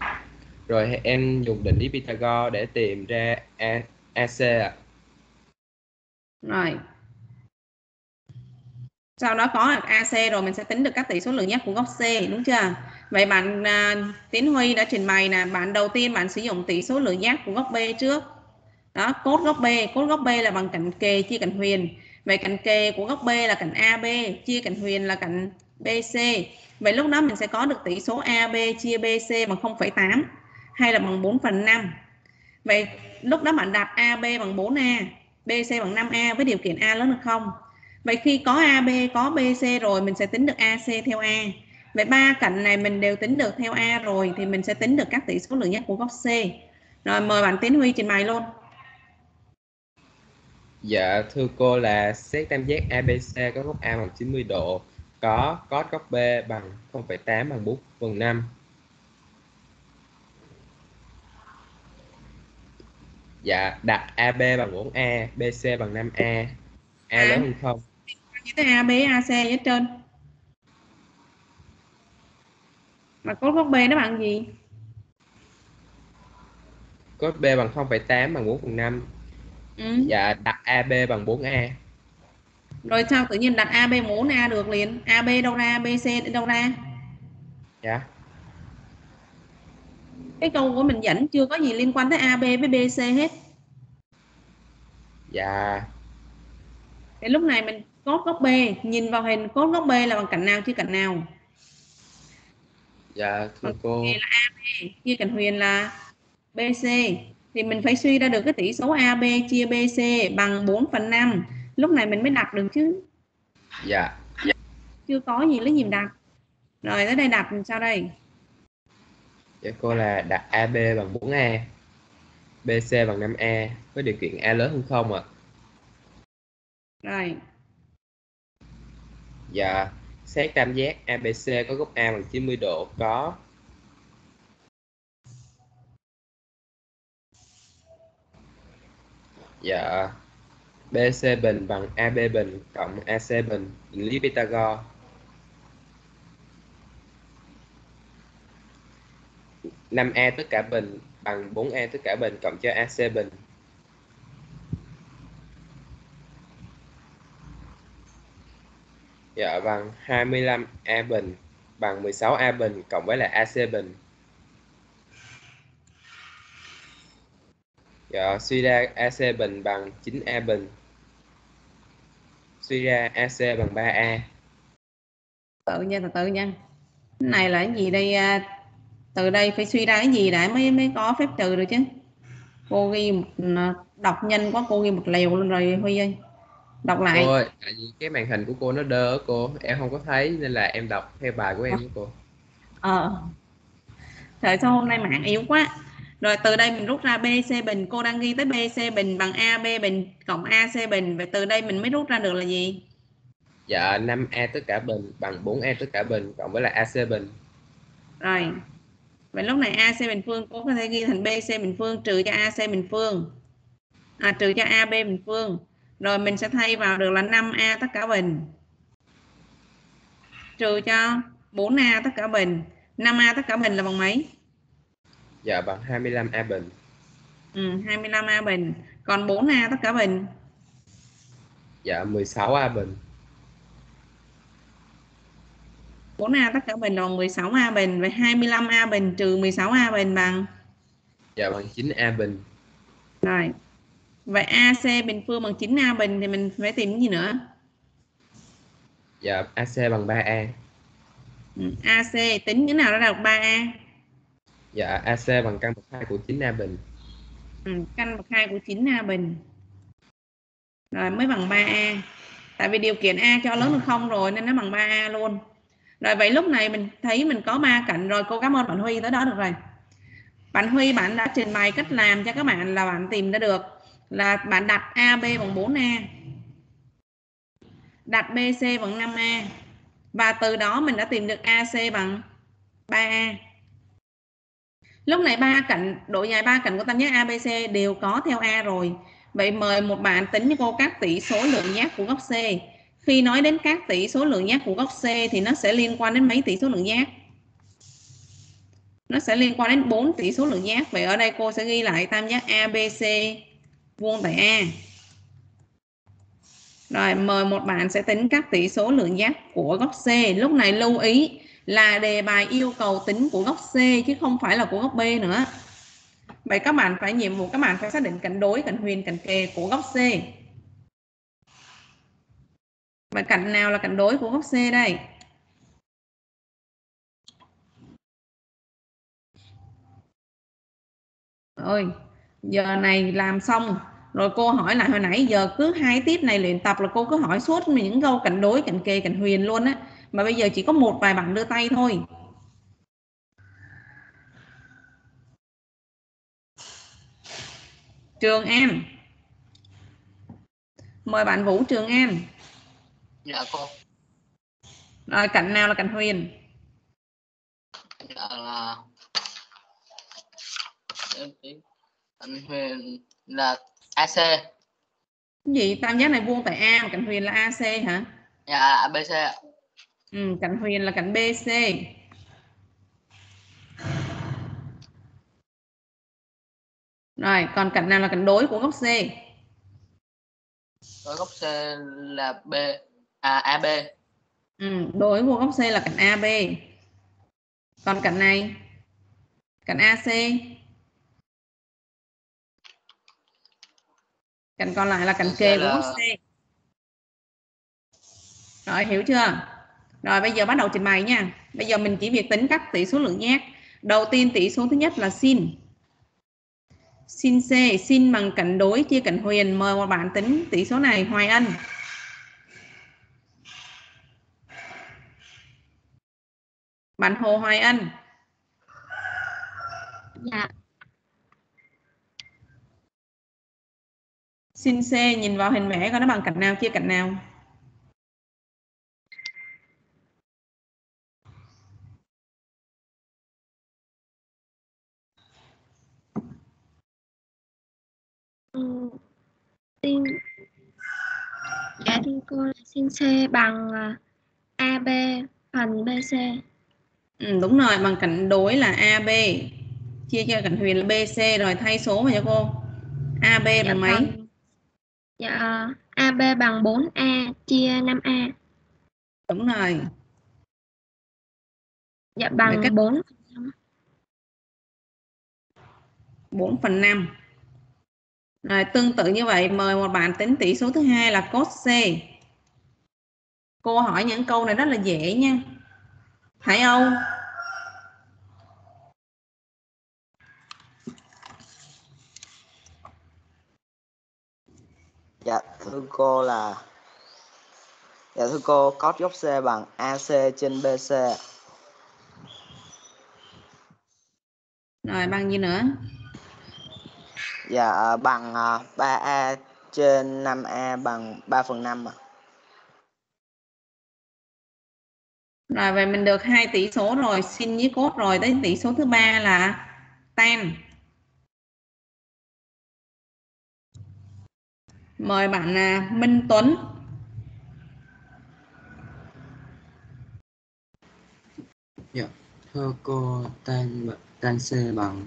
Rồi em dùng định lý Pythagore để tìm ra A, AC ạ. rồi. Sau đó có được AC rồi mình sẽ tính được các tỷ số lượng giác của góc C đúng chưa? Vậy bạn à, Tiến Huy đã trình bày là bạn đầu tiên bạn sử dụng tỷ số lượng giác của góc B trước. Đó cốt góc B. Cốt góc B là bằng cạnh kề chia cạnh huyền. Vậy cạnh kề của góc B là cạnh AB chia cạnh huyền là cạnh BC vậy lúc đó mình sẽ có được tỷ số AB chia BC bằng 0,8 hay là bằng 4 phần 5 vậy lúc đó bạn đặt AB bằng 4A BC bằng 5A với điều kiện A lớn hơn 0. vậy khi có AB có BC rồi mình sẽ tính được AC theo A. Vậy ba cạnh này mình đều tính được theo A rồi thì mình sẽ tính được các tỷ số lượng giác của góc C. Rồi mời bạn Tiến Huy trình bày luôn. Dạ thưa cô là xét tam giác ABC có góc A bằng 90 độ, có cos góc B bằng 0,8 bằng 4 phần 5. Dạ đặt AB bằng 4A, BC bằng 5A, A lớn hơn 0. như tới AB AC hết trơn mà cốt góc B nó bằng gì Cos B bằng 0,8 bằng 4 phần 5. ừ. Dạ đặt AB bằng 4A. Rồi sao tự nhiên đặt AB 4A được liền? AB đâu ra? BC đâu ra? Dạ. cái câu của mình dẫn chưa có gì liên quan tới AB với BC hết. Dạ. thì lúc này mình cốt góc B nhìn vào hình cốt góc B là bằng cạnh nào chia cạnh nào? Dạ thưa cô. Là AB chia cạnh huyền là BC thì mình phải suy ra được cái tỷ số AB chia BC bằng 4 phần 5 lúc này mình mới đặt được chứ. Dạ. chưa có gì lấy gì đặt. Rồi tới đây đặt làm sao đây? Dạ cô là đặt AB bằng 4A, BC bằng 5A với điều kiện A lớn hơn 0 ạ. rồi. Dạ, xét tam giác ABC có góc A bằng 90 độ có. Dạ, BC bình bằng AB bình cộng AC bình, định lý Pythagore. năm a tất cả bình bằng 4A tất cả bình cộng cho AC bình. Dạ bằng 25A bình bằng 16A bình cộng với lại AC bình. Dạ suy ra AC bình bằng 9A bình. Suy ra AC bằng 3A. tự nha từ từ nha. Cái này là cái gì đây à, từ đây phải suy ra cái gì đã mới mới có phép trừ được chứ? Cô ghi một à, đọc nhanh quá cô ghi một lèo lên rồi Huy ơi. Đọc lại. Cô ơi, tại vì cái màn hình của cô nó đơ cô, em không có thấy nên là em đọc theo bài của em với cô. ờ. Trời sao hôm nay mạng yếu quá rồi từ đây mình rút ra BC bình. Cô đang ghi tới BC bình bằng AB bình cộng AC bình. Vậy từ đây mình mới rút ra được là gì? Dạ 5A tất cả bình bằng 4A tất cả bình cộng với lại AC bình. rồi. Vậy lúc này AC bình phương cô có thể ghi thành BC bình phương trừ cho AC bình phương. À trừ cho AB bình phương. Rồi mình sẽ thay vào được là 5A tất cả bình. Trừ cho 4A tất cả bình. 5A tất cả bình là bằng mấy Dạ bằng 25A bình. ừ, 25A bình. Còn 4A tất cả bình. Dạ 16A bình. 4A tất cả bình bằng 16A bình Vậy 25A bình trừ 16A bình bằng. Dạ bằng 9A bình. Rồi. Vậy AC bình phương bằng 9A bình Thì mình phải tìm cái gì nữa? Dạ AC bằng 3A ừ, AC tính cái nào ra được 3A dạ AC bằng căn bậc 2 của 9A bình. Ừ, Căn bậc 2 của 9A bình. Rồi mới bằng 3A Tại vì điều kiện A cho lớn hơn không rồi Nên nó bằng 3A luôn. Rồi vậy lúc này mình thấy mình có ba cạnh rồi. Cô cảm ơn bạn Huy tới đó được rồi. Bạn Huy bạn đã trình bày cách làm cho các bạn là bạn tìm ra được Là bạn đặt AB bằng 4A Đặt BC bằng 5A Và từ đó mình đã tìm được AC bằng 3A Lúc này ba cạnh, độ dài ba cạnh của tam giác ABC đều có theo A rồi. Vậy mời một bạn tính cho cô các tỷ số lượng giác của góc C. Khi nói đến các tỷ số lượng giác của góc C thì nó sẽ liên quan đến mấy tỷ số lượng giác? Nó sẽ liên quan đến 4 tỷ số lượng giác. Vậy ở đây cô sẽ ghi lại tam giác ABC vuông tại A. Rồi, mời một bạn sẽ tính các tỷ số lượng giác của góc C. Lúc này lưu ý là đề bài yêu cầu tính của góc C chứ không phải là của góc B nữa. Vậy các bạn phải nhiệm vụ các bạn phải xác định cạnh đối, cạnh huyền, cạnh kề của góc C. Vậy cạnh nào là cạnh đối của góc C đây? Ơi, giờ này làm xong rồi cô hỏi lại hồi nãy giờ cứ hai tiết này luyện tập là cô cứ hỏi suốt những câu cạnh đối, cạnh kề, cạnh huyền luôn á mà bây giờ chỉ có một vài bạn đưa tay thôi. Trường An Mời bạn Vũ Trường An Dạ cô. Rồi cạnh nào là cạnh huyền? Dạ là Cạnh huyền là AC Cái gì? Tam giác này vuông tại A mà cạnh huyền là AC hả? Dạ ABC ạ Ừ, cạnh huyền là cạnh BC. Rồi, còn cạnh nào là cạnh đối của góc C? Đối góc C là B à AB. Ừ, đối của góc C là cạnh AB. Còn cạnh này cạnh AC. Cạnh còn lại là cạnh kề của góc C. Rồi hiểu chưa? Rồi bây giờ bắt đầu trình bày nha. Bây giờ mình chỉ việc tính các tỷ số lượng giác. Đầu tiên tỷ số thứ nhất là sin. Sin C, sin bằng cạnh đối chia cạnh huyền. Mời một bạn tính tỷ số này Hoài Ân. Bạn Hồ Hoài Ân. Dạ. Sin C nhìn vào hình vẽ coi nó bằng cạnh nào chia cạnh nào. Sin Dạ thưa cô sin C bằng à, AB phần BC. Ừ, đúng rồi, bằng cạnh đối là AB. Chia cho cạnh huyền là BC rồi thay số vào cho cô. AB Dạ bằng mấy? bằng Dạ AB bằng 4A chia 5A. Đúng rồi. Dạ bằng cách- 4 4 phần 5. Rồi tương tự như vậy mời một bạn tính tỷ số thứ hai là cos C. Cô hỏi những câu này rất là dễ nha. Hải Âu. Dạ thưa cô là Dạ thưa cô cos góc C bằng AC trên BC. Rồi bằng gì nữa? Dạ à, bằng à, 3A trên 5A bằng 3 phần 5 ạ. Rồi vậy mình được hai tỷ số rồi, sin với cos rồi, tới tỷ số thứ ba là tan. Mời bạn à, Minh Tuấn. Dạ, thưa cô tan tan C bằng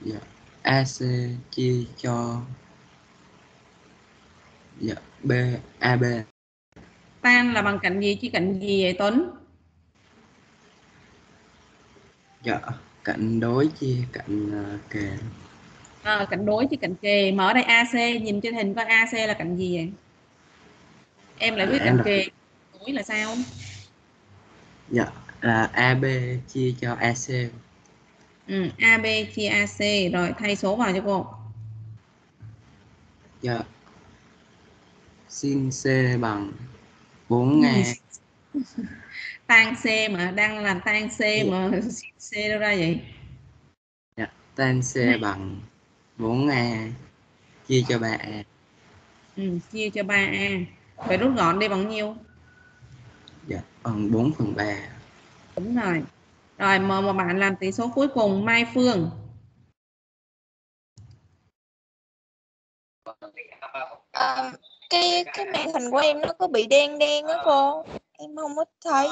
dạ, AC chia cho dạ, B AB tan là bằng cạnh gì? Chứ cạnh gì vậy Tuấn? Dạ. Cạnh đối chia cạnh ờ, kề. À, cạnh đối chứ cạnh kề. Mà ở đây AC nhìn trên hình coi AC là cạnh gì vậy? Em lại biết Dạ, cạnh đọc- kề. Đối là sao? Dạ. Là AB chia cho AC ừ, AB chia AC rồi thay số vào cho cô. Dạ. Sin C bằng 4 nghe tan C mà đang làm tan C mà C đâu ra vậy? Dạ tan C bằng 4 nghe chia cho 3 A. Ừ, chia cho 3A vậy rút gọn đi bằng nhiêu? Dạ bằng 4 phần 3 đúng rồi rồi mời một bạn làm tỷ số cuối cùng Mai Phương. Ờ, cái cái màn hình của em nó có bị đen đen á cô. Em không có thấy.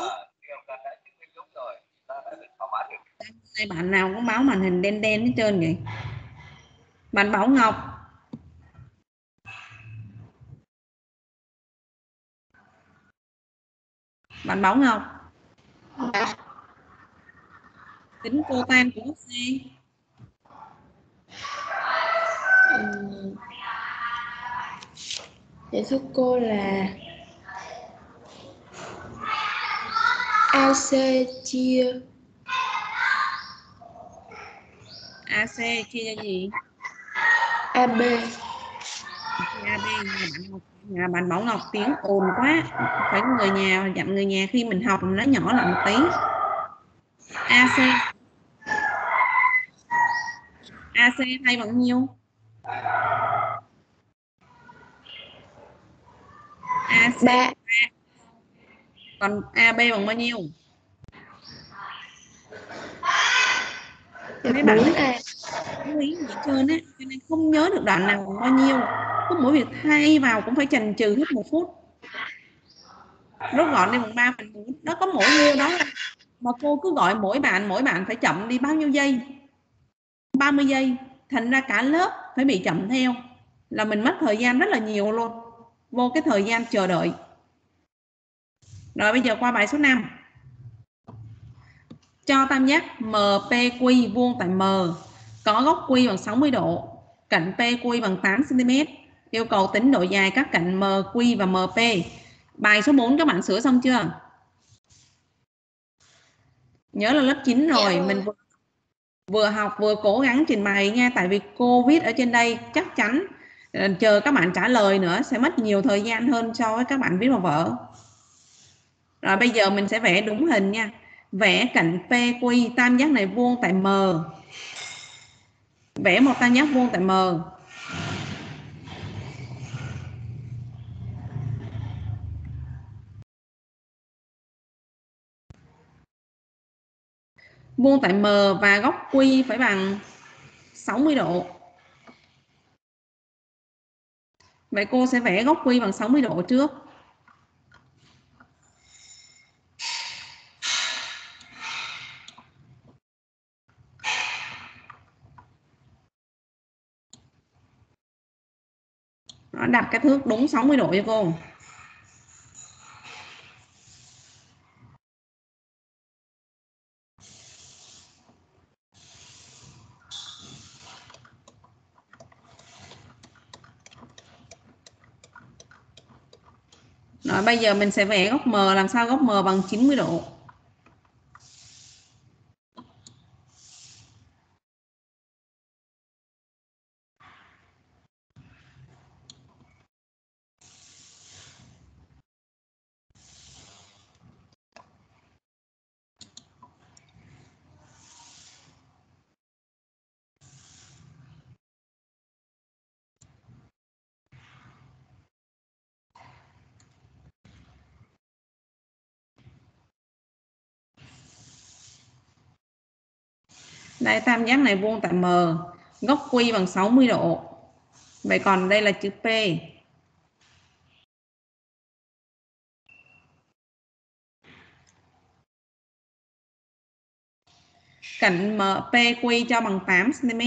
Đây bạn nào có báo màn hình đen đen hết trơn vậy? Bạn Bảo Ngọc. Bạn Bảo Ngọc tính cô tan của C Ừm, Dạ thưa cô là AC chia AC chia cho gì? AB AB nhà bạn Bảo Ngọc tiếng ồn quá. Phải người nhà dặn người nhà khi mình học nó nhỏ lại một tí. AC AC thay bằng nhiêu? AC 3 còn AB bằng bao nhiêu? Mấy bạn 4A không ý gì trơn á cho nên không nhớ được đoạn nào bằng bao nhiêu. Cứ mỗi việc thay vào cũng phải chần chừ hết một phút. Rút gọn đi bằng ba phần bốn nó có mỗi nhiêu đó. Mà cô cứ gọi mỗi bạn mỗi bạn phải chậm đi bao nhiêu giây 30 giây thành ra cả lớp phải bị chậm theo là mình mất thời gian rất là nhiều luôn vô cái thời gian chờ đợi rồi bây giờ qua bài số 5 cho tam giác MPQ vuông tại M có góc Q bằng 60 độ, cạnh PQ bằng 8 cm. Yêu cầu tính độ dài các cạnh MQ và MP. Bài số 4 các bạn sửa xong chưa? Nhớ là lớp 9 rồi, Dạ mình vừa, vừa học vừa cố gắng trình bày nha tại vì cô viết ở trên đây chắc chắn ờ, chờ các bạn trả lời nữa sẽ mất nhiều thời gian hơn so với các bạn viết vào vở. Rồi bây giờ mình sẽ vẽ đúng hình nha. Vẽ cạnh PQ tam giác này vuông tại M. Vẽ một tam giác vuông tại M. Vuông tại M và góc Q phải bằng 60 độ. Vậy cô sẽ vẽ góc Q bằng 60 độ trước. Nó đặt cái thước đúng 60 độ cho cô. Bây giờ mình sẽ vẽ góc M làm sao góc M bằng 90 độ. Đây tam giác này vuông tại M, góc Q bằng 60 độ. Vậy còn đây là chữ P. Cạnh MPQ cho bằng 8 cm.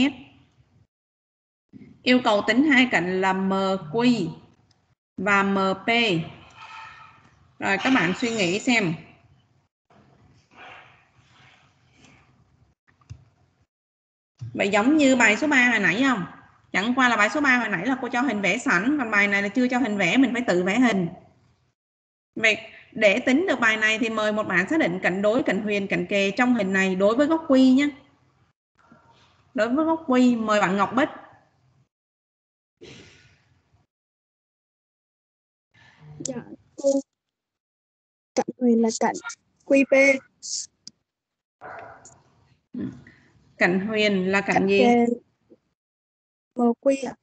Yêu cầu tính hai cạnh là MQ và MP. Rồi các bạn suy nghĩ xem. Vậy giống như bài số 3 hồi nãy không? Chẳng qua là bài số 3 hồi nãy là cô cho hình vẽ sẵn, còn bài này là chưa cho hình vẽ, mình phải tự vẽ hình. Vậy để tính được bài này thì mời một bạn xác định cạnh đối, cạnh huyền, cạnh kề trong hình này đối với góc quy nhé. Đối với góc quy, mời bạn Ngọc Bích. Dạ. Cạnh huyền là cạnh QP. Cạnh huyền là cạnh, Cạnh gì? kề MQ ạ.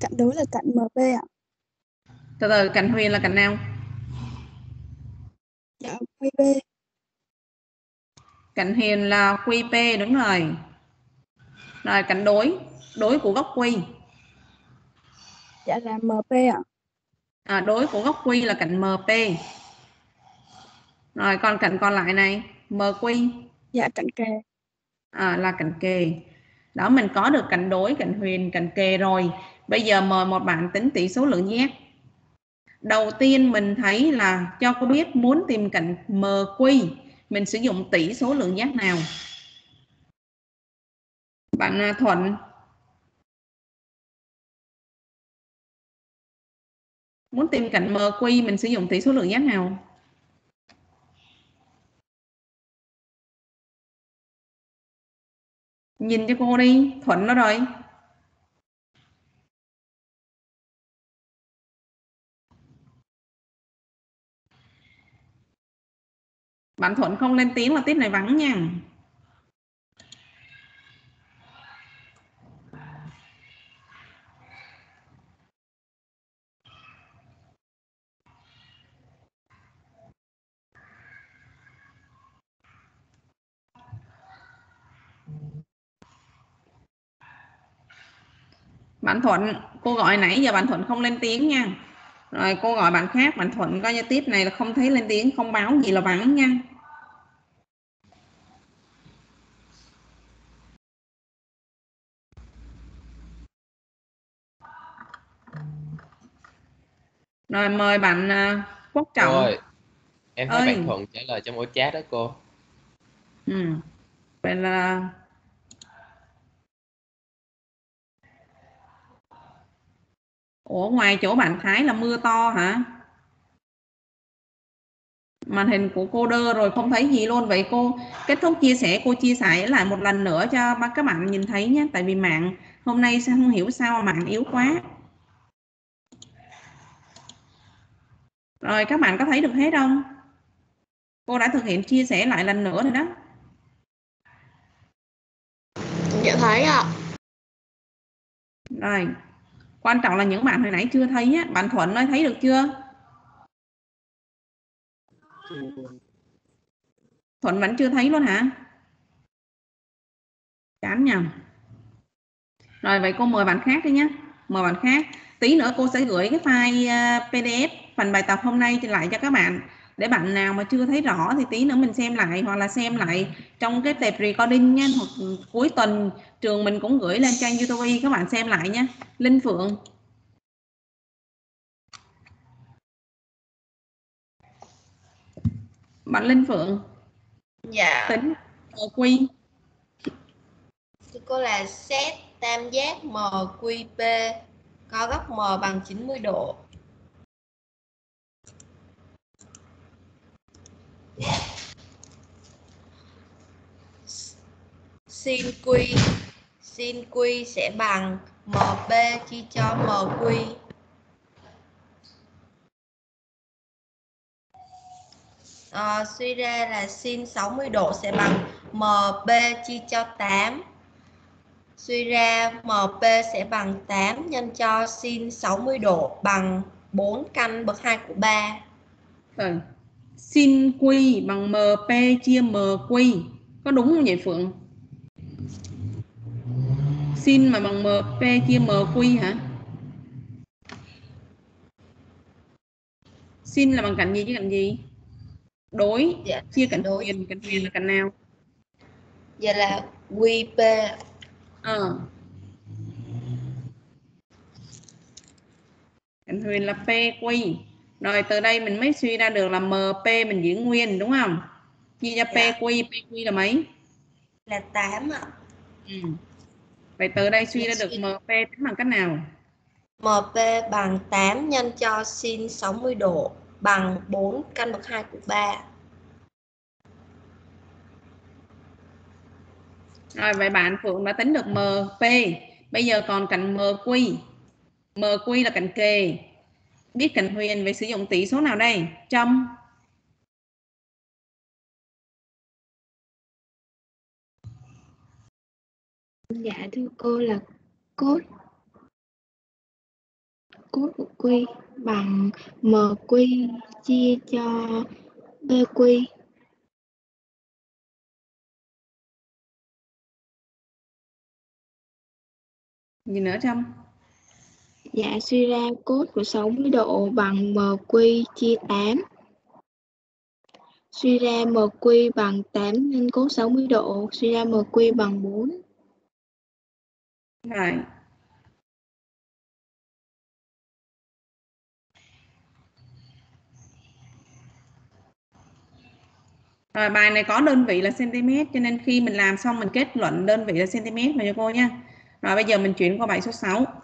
Cạnh đối là cạnh MP ạ. Từ từ, cạnh huyền là cạnh nào? Dạ, QP. Cạnh huyền là QP đúng rồi. Rồi cạnh đối, đối của góc quy. Dạ là MP ạ. À, đối của góc quy là cạnh MP. Rồi còn cạnh còn lại này, MQ. Dạ cạnh kề. À, là cạnh kề. Đó mình có được cạnh đối, cạnh huyền, cạnh kề rồi. Bây giờ mời một bạn tính tỷ số lượng giác. Đầu tiên mình thấy là cho cô biết muốn tìm cạnh MQ, mình sử dụng tỷ số lượng giác nào? Bạn à, Thuận. Muốn tìm cạnh MQ mình sử dụng tỷ số lượng giác nào? Nhìn cho cô đi, Thuận nó rồi. Bạn Thuận không lên tiếng là tiết này vắng nha. Bạn Thuận, cô gọi nãy giờ bạn Thuận không lên tiếng nha. Rồi cô gọi bạn khác, bạn Thuận coi như tiếp này là không thấy lên tiếng, không báo gì là vắng nha. Rồi mời bạn à, Quốc Trọng. Ơi, em thấy Ơi. bạn Thuận trả lời trong ổ chat đó cô. Ừ. Vậy là Ủa ngoài chỗ bạn Thái là mưa to hả? Màn hình của cô đơ rồi không thấy gì luôn. Vậy cô kết thúc chia sẻ cô chia sẻ lại một lần nữa cho các bạn nhìn thấy nhé. Tại vì mạng hôm nay sao không hiểu sao mà mạng yếu quá. Rồi các bạn có thấy được hết không? Cô đã thực hiện chia sẻ lại lần nữa rồi đó. Dạ thấy ạ. Rồi. Quan trọng là những bạn hồi nãy chưa thấy á, bạn Thuận ơi thấy được chưa? Thuận vẫn chưa thấy luôn hả? Chán nhầm. Rồi vậy cô mời bạn khác đi nhé. Mời bạn khác. Tí nữa cô sẽ gửi cái file à, PDF phần bài tập hôm nay lại cho các bạn. Để bạn nào mà chưa thấy rõ thì tí nữa mình xem lại hoặc là xem lại trong cái tệp recording nha. Hoặc cuối tuần trường mình cũng gửi lên trang YouTube các bạn xem lại nha. Linh Phượng. Bạn Linh Phượng Dạ. tính quy cô là xét tam giác MQP có góc M bằng 90 độ. Sin Q sin Q sẽ bằng MB chia cho MQ. À, ờ, suy ra là sin 60 độ sẽ bằng MB chia cho 8. Suy ra MP sẽ bằng 8 nhân cho sin 60 độ bằng 4 căn bậc 2 của 3. Ừ. Vâng. Sin Q bằng MP chia MQ. Có đúng không vậy Phượng? Sin mà bằng MP chia MQ hả? Sin là bằng cạnh gì chứ cạnh gì? Đối. Dạ, Chia cạnh đối. huyền. Cạnh huyền là cạnh nào? Vậy là QP Ờ. Cạnh huyền là PQ. Rồi từ đây mình mới suy ra được là MP mình giữ nguyên đúng không chia cho Dạ. PQ PQ là mấy là 8 ạ. ừ. vậy từ đây suy ra được MP tính bằng cách nào MP bằng 8 nhân cho sin 60 độ bằng 4 căn bậc 2 của 3. Rồi vậy bạn Phượng đã tính được MP. Bây giờ còn cạnh MQ. MQ là cạnh kề. Biết cạnh huyền về sử dụng tỷ số nào đây? Trăm. Dạ thưa cô là cốt cốt của quy bằng MQ chia cho BQ. Gì nữa Trâm? Dạ suy ra cos của 60 độ bằng MQ chia 8. Suy ra MQ bằng 8 nên cos 60 độ, suy ra MQ bằng 4. Rồi. Rồi bài này có đơn vị là cm cho nên khi mình làm xong mình kết luận đơn vị là cm mà cho cô nha. Rồi bây giờ mình chuyển qua bài số 6.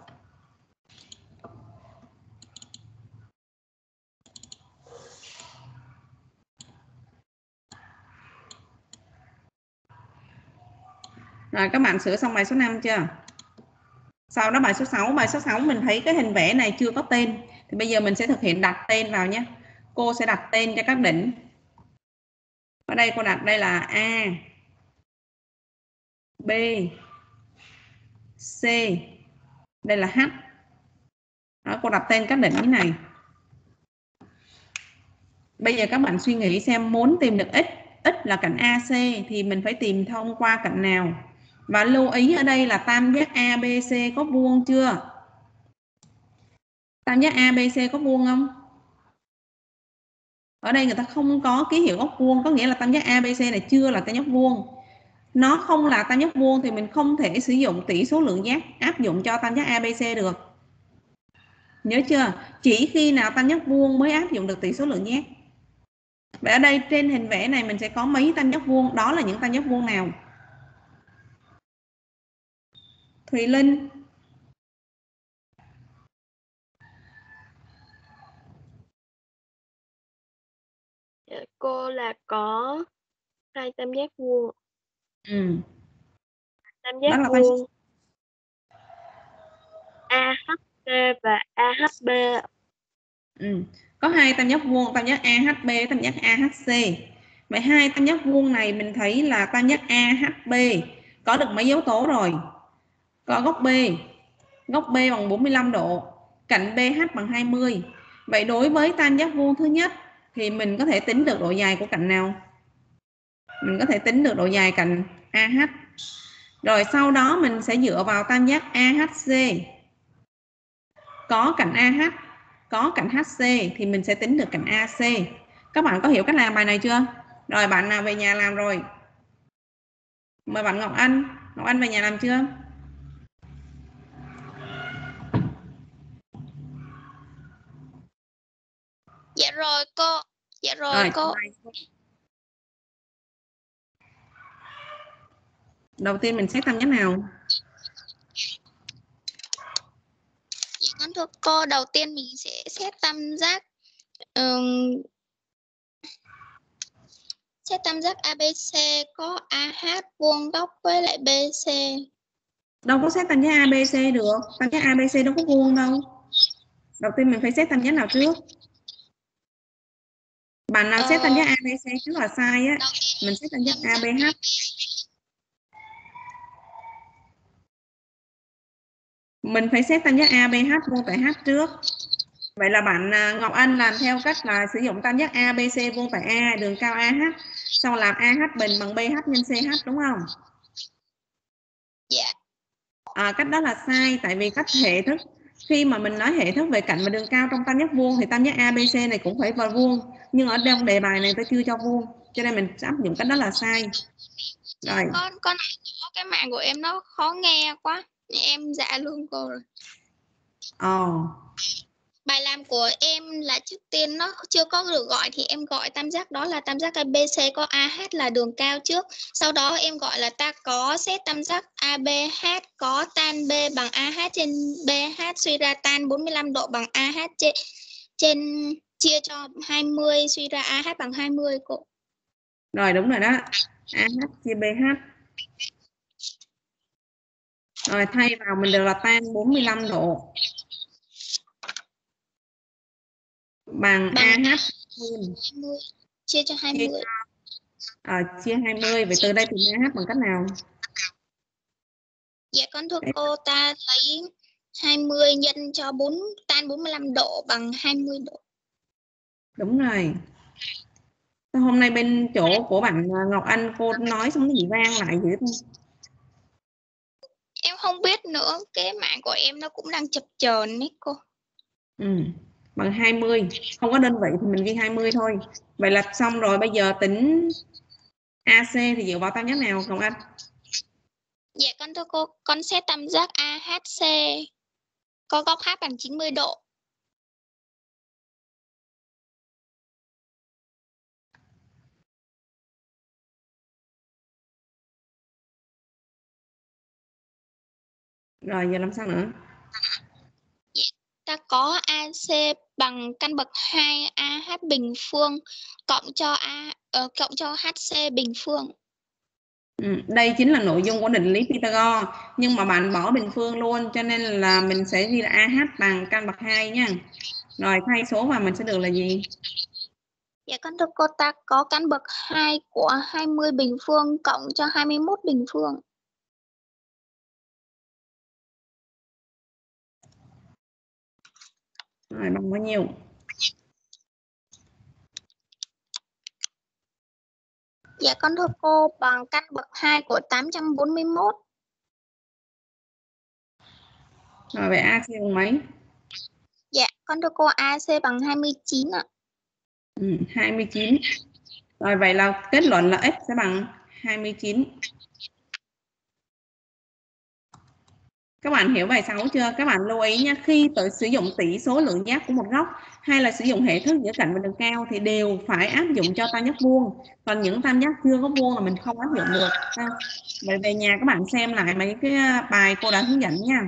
Rồi các bạn sửa xong bài số 5 chưa? Sau đó bài số 6, bài số 6 mình thấy cái hình vẽ này chưa có tên thì bây giờ mình sẽ thực hiện đặt tên vào nhé. Cô sẽ đặt tên cho các đỉnh. Ở đây cô đặt đây là A B C đây là H. Đó, cô đặt tên các đỉnh như này. Bây giờ các bạn suy nghĩ xem muốn tìm được x, x là cạnh AC thì mình phải tìm thông qua cạnh nào? Và lưu ý ở đây là tam giác ABC có vuông chưa? Tam giác ABC có vuông không? Ở đây người ta không có ký hiệu góc vuông, có nghĩa là tam giác ABC này chưa là tam giác vuông. Nó không là tam giác vuông thì mình không thể sử dụng tỷ số lượng giác áp dụng cho tam giác ABC được. Nhớ chưa? Chỉ khi nào tam giác vuông mới áp dụng được tỷ số lượng giác. Vậy ở đây trên hình vẽ này mình sẽ có mấy tam giác vuông, đó là những tam giác vuông nào? Thùy Linh Dạ, cô là có hai tam giác vuông. ừ. Tam Đó giác là tam- vuông AHC và AHB. Ừ. Có hai tam giác vuông, tam giác AHB, tam giác AHC. Vậy hai tam giác vuông này mình thấy là tam giác AHB có được mấy yếu tố rồi? Có góc B. Góc B bằng 45 độ, cạnh BH bằng 20. Vậy đối với tam giác vuông thứ nhất thì mình có thể tính được độ dài của cạnh nào? Mình có thể tính được độ dài cạnh AH. Rồi sau đó mình sẽ dựa vào tam giác AHC. Có cạnh AH có cạnh HC thì mình sẽ tính được cạnh AC. Các bạn có hiểu cách làm bài này chưa? Rồi bạn nào về nhà làm rồi? Mời bạn Ngọc Anh. Ngọc Anh về nhà làm chưa? Dạ rồi cô. Dạ rồi, Rồi, cô. Đầu tiên mình xét tam giác nào? Dạ con thưa cô, đầu tiên mình sẽ xét tam giác ừm, xét tam giác ABC có AH vuông góc với lại BC. Đâu có xét tam giác ABC được. Tam giác ABC đâu có vuông đâu. Đầu tiên mình phải xét tam giác nào trước? Bạn nào xét tam giác ABC trước là sai á. Mình xét tam giác ABH. Mình phải xét tam giác ABH vuông tại H trước. Vậy là bạn à, Ngọc Anh làm theo cách là sử dụng tam giác ABC vuông tại A, đường cao AH, xong làm AH bình bằng BH nhân CH đúng không? Dạ. À, cách đó là sai tại vì cách hệ thức khi mà mình nói hệ thức về cạnh và đường cao trong tam giác vuông thì tam giác ABC này cũng phải vào vuông nhưng ở trong đề bài này tôi chưa cho vuông cho nên mình áp dụng cách đó là sai rồi Con con cái mạng của em nó khó nghe quá. Em dạ luôn cô rồi. ồ bài làm của em là trước tiên nó chưa có được gọi thì em gọi tam giác đó là tam giác ABC có AH là đường cao trước. Sau đó em gọi là ta có xét tam giác ABH có tan B bằng AH trên BH suy ra tan 45 độ bằng AH trên, trên chia cho 20 suy ra AH bằng 20 cô. Rồi đúng rồi đó. AH chia BH. Rồi thay vào mình được là tan 45 độ. Bằng, Bằng AH 20 chia cho 20. à, chia 20 vậy từ đây tìm AH bằng cách nào? Dạ con thưa cô ta lấy 20 nhân cho 4 tan 45 độ bằng 20 độ. Đúng rồi. Hôm nay bên chỗ của bạn à, Ngọc Anh cô nói xong cái gì vang lại dữ không? Em không biết nữa, cái mạng của em nó cũng đang chập chờn ấy cô. Ừ. Bằng 20. Không có đơn vị thì mình ghi 20 thôi. Vậy là xong rồi bây giờ tính AC thì dựa vào tam giác nào Ngọc Anh? Dạ con thưa cô, con xét tam giác AHC có góc H bằng 90 độ. Rồi giờ làm sao nữa? Ta có AC bằng căn bậc 2 AH bình phương cộng cho A ờ, cộng cho HC bình phương. Ừ, đây chính là nội dung của định lý Pythagore nhưng mà bạn bỏ bình phương luôn cho nên là mình sẽ ghi là AH bằng căn bậc 2 nha. Rồi thay số vào mình sẽ được là gì? Dạ con thưa cô ta có căn bậc 2 của 20 bình phương cộng cho 21 bình phương. Rồi bằng bao nhiêu? Dạ con thưa cô bằng căn bậc 2 của 841. Rồi vậy AC bằng mấy? Dạ con thưa cô AC bằng 29 ạ. Ừ, 29. Rồi vậy là kết luận là x sẽ bằng 29. Các bạn hiểu bài 6 chưa? Các bạn lưu ý nha, khi tự sử dụng tỷ số lượng giác của một góc hay là sử dụng hệ thức giữa cạnh và đường cao thì đều phải áp dụng cho tam giác vuông. Còn những tam giác chưa có vuông là mình không áp dụng được. Ha. Vậy về nhà các bạn xem lại mấy cái à, bài cô đã hướng dẫn nha.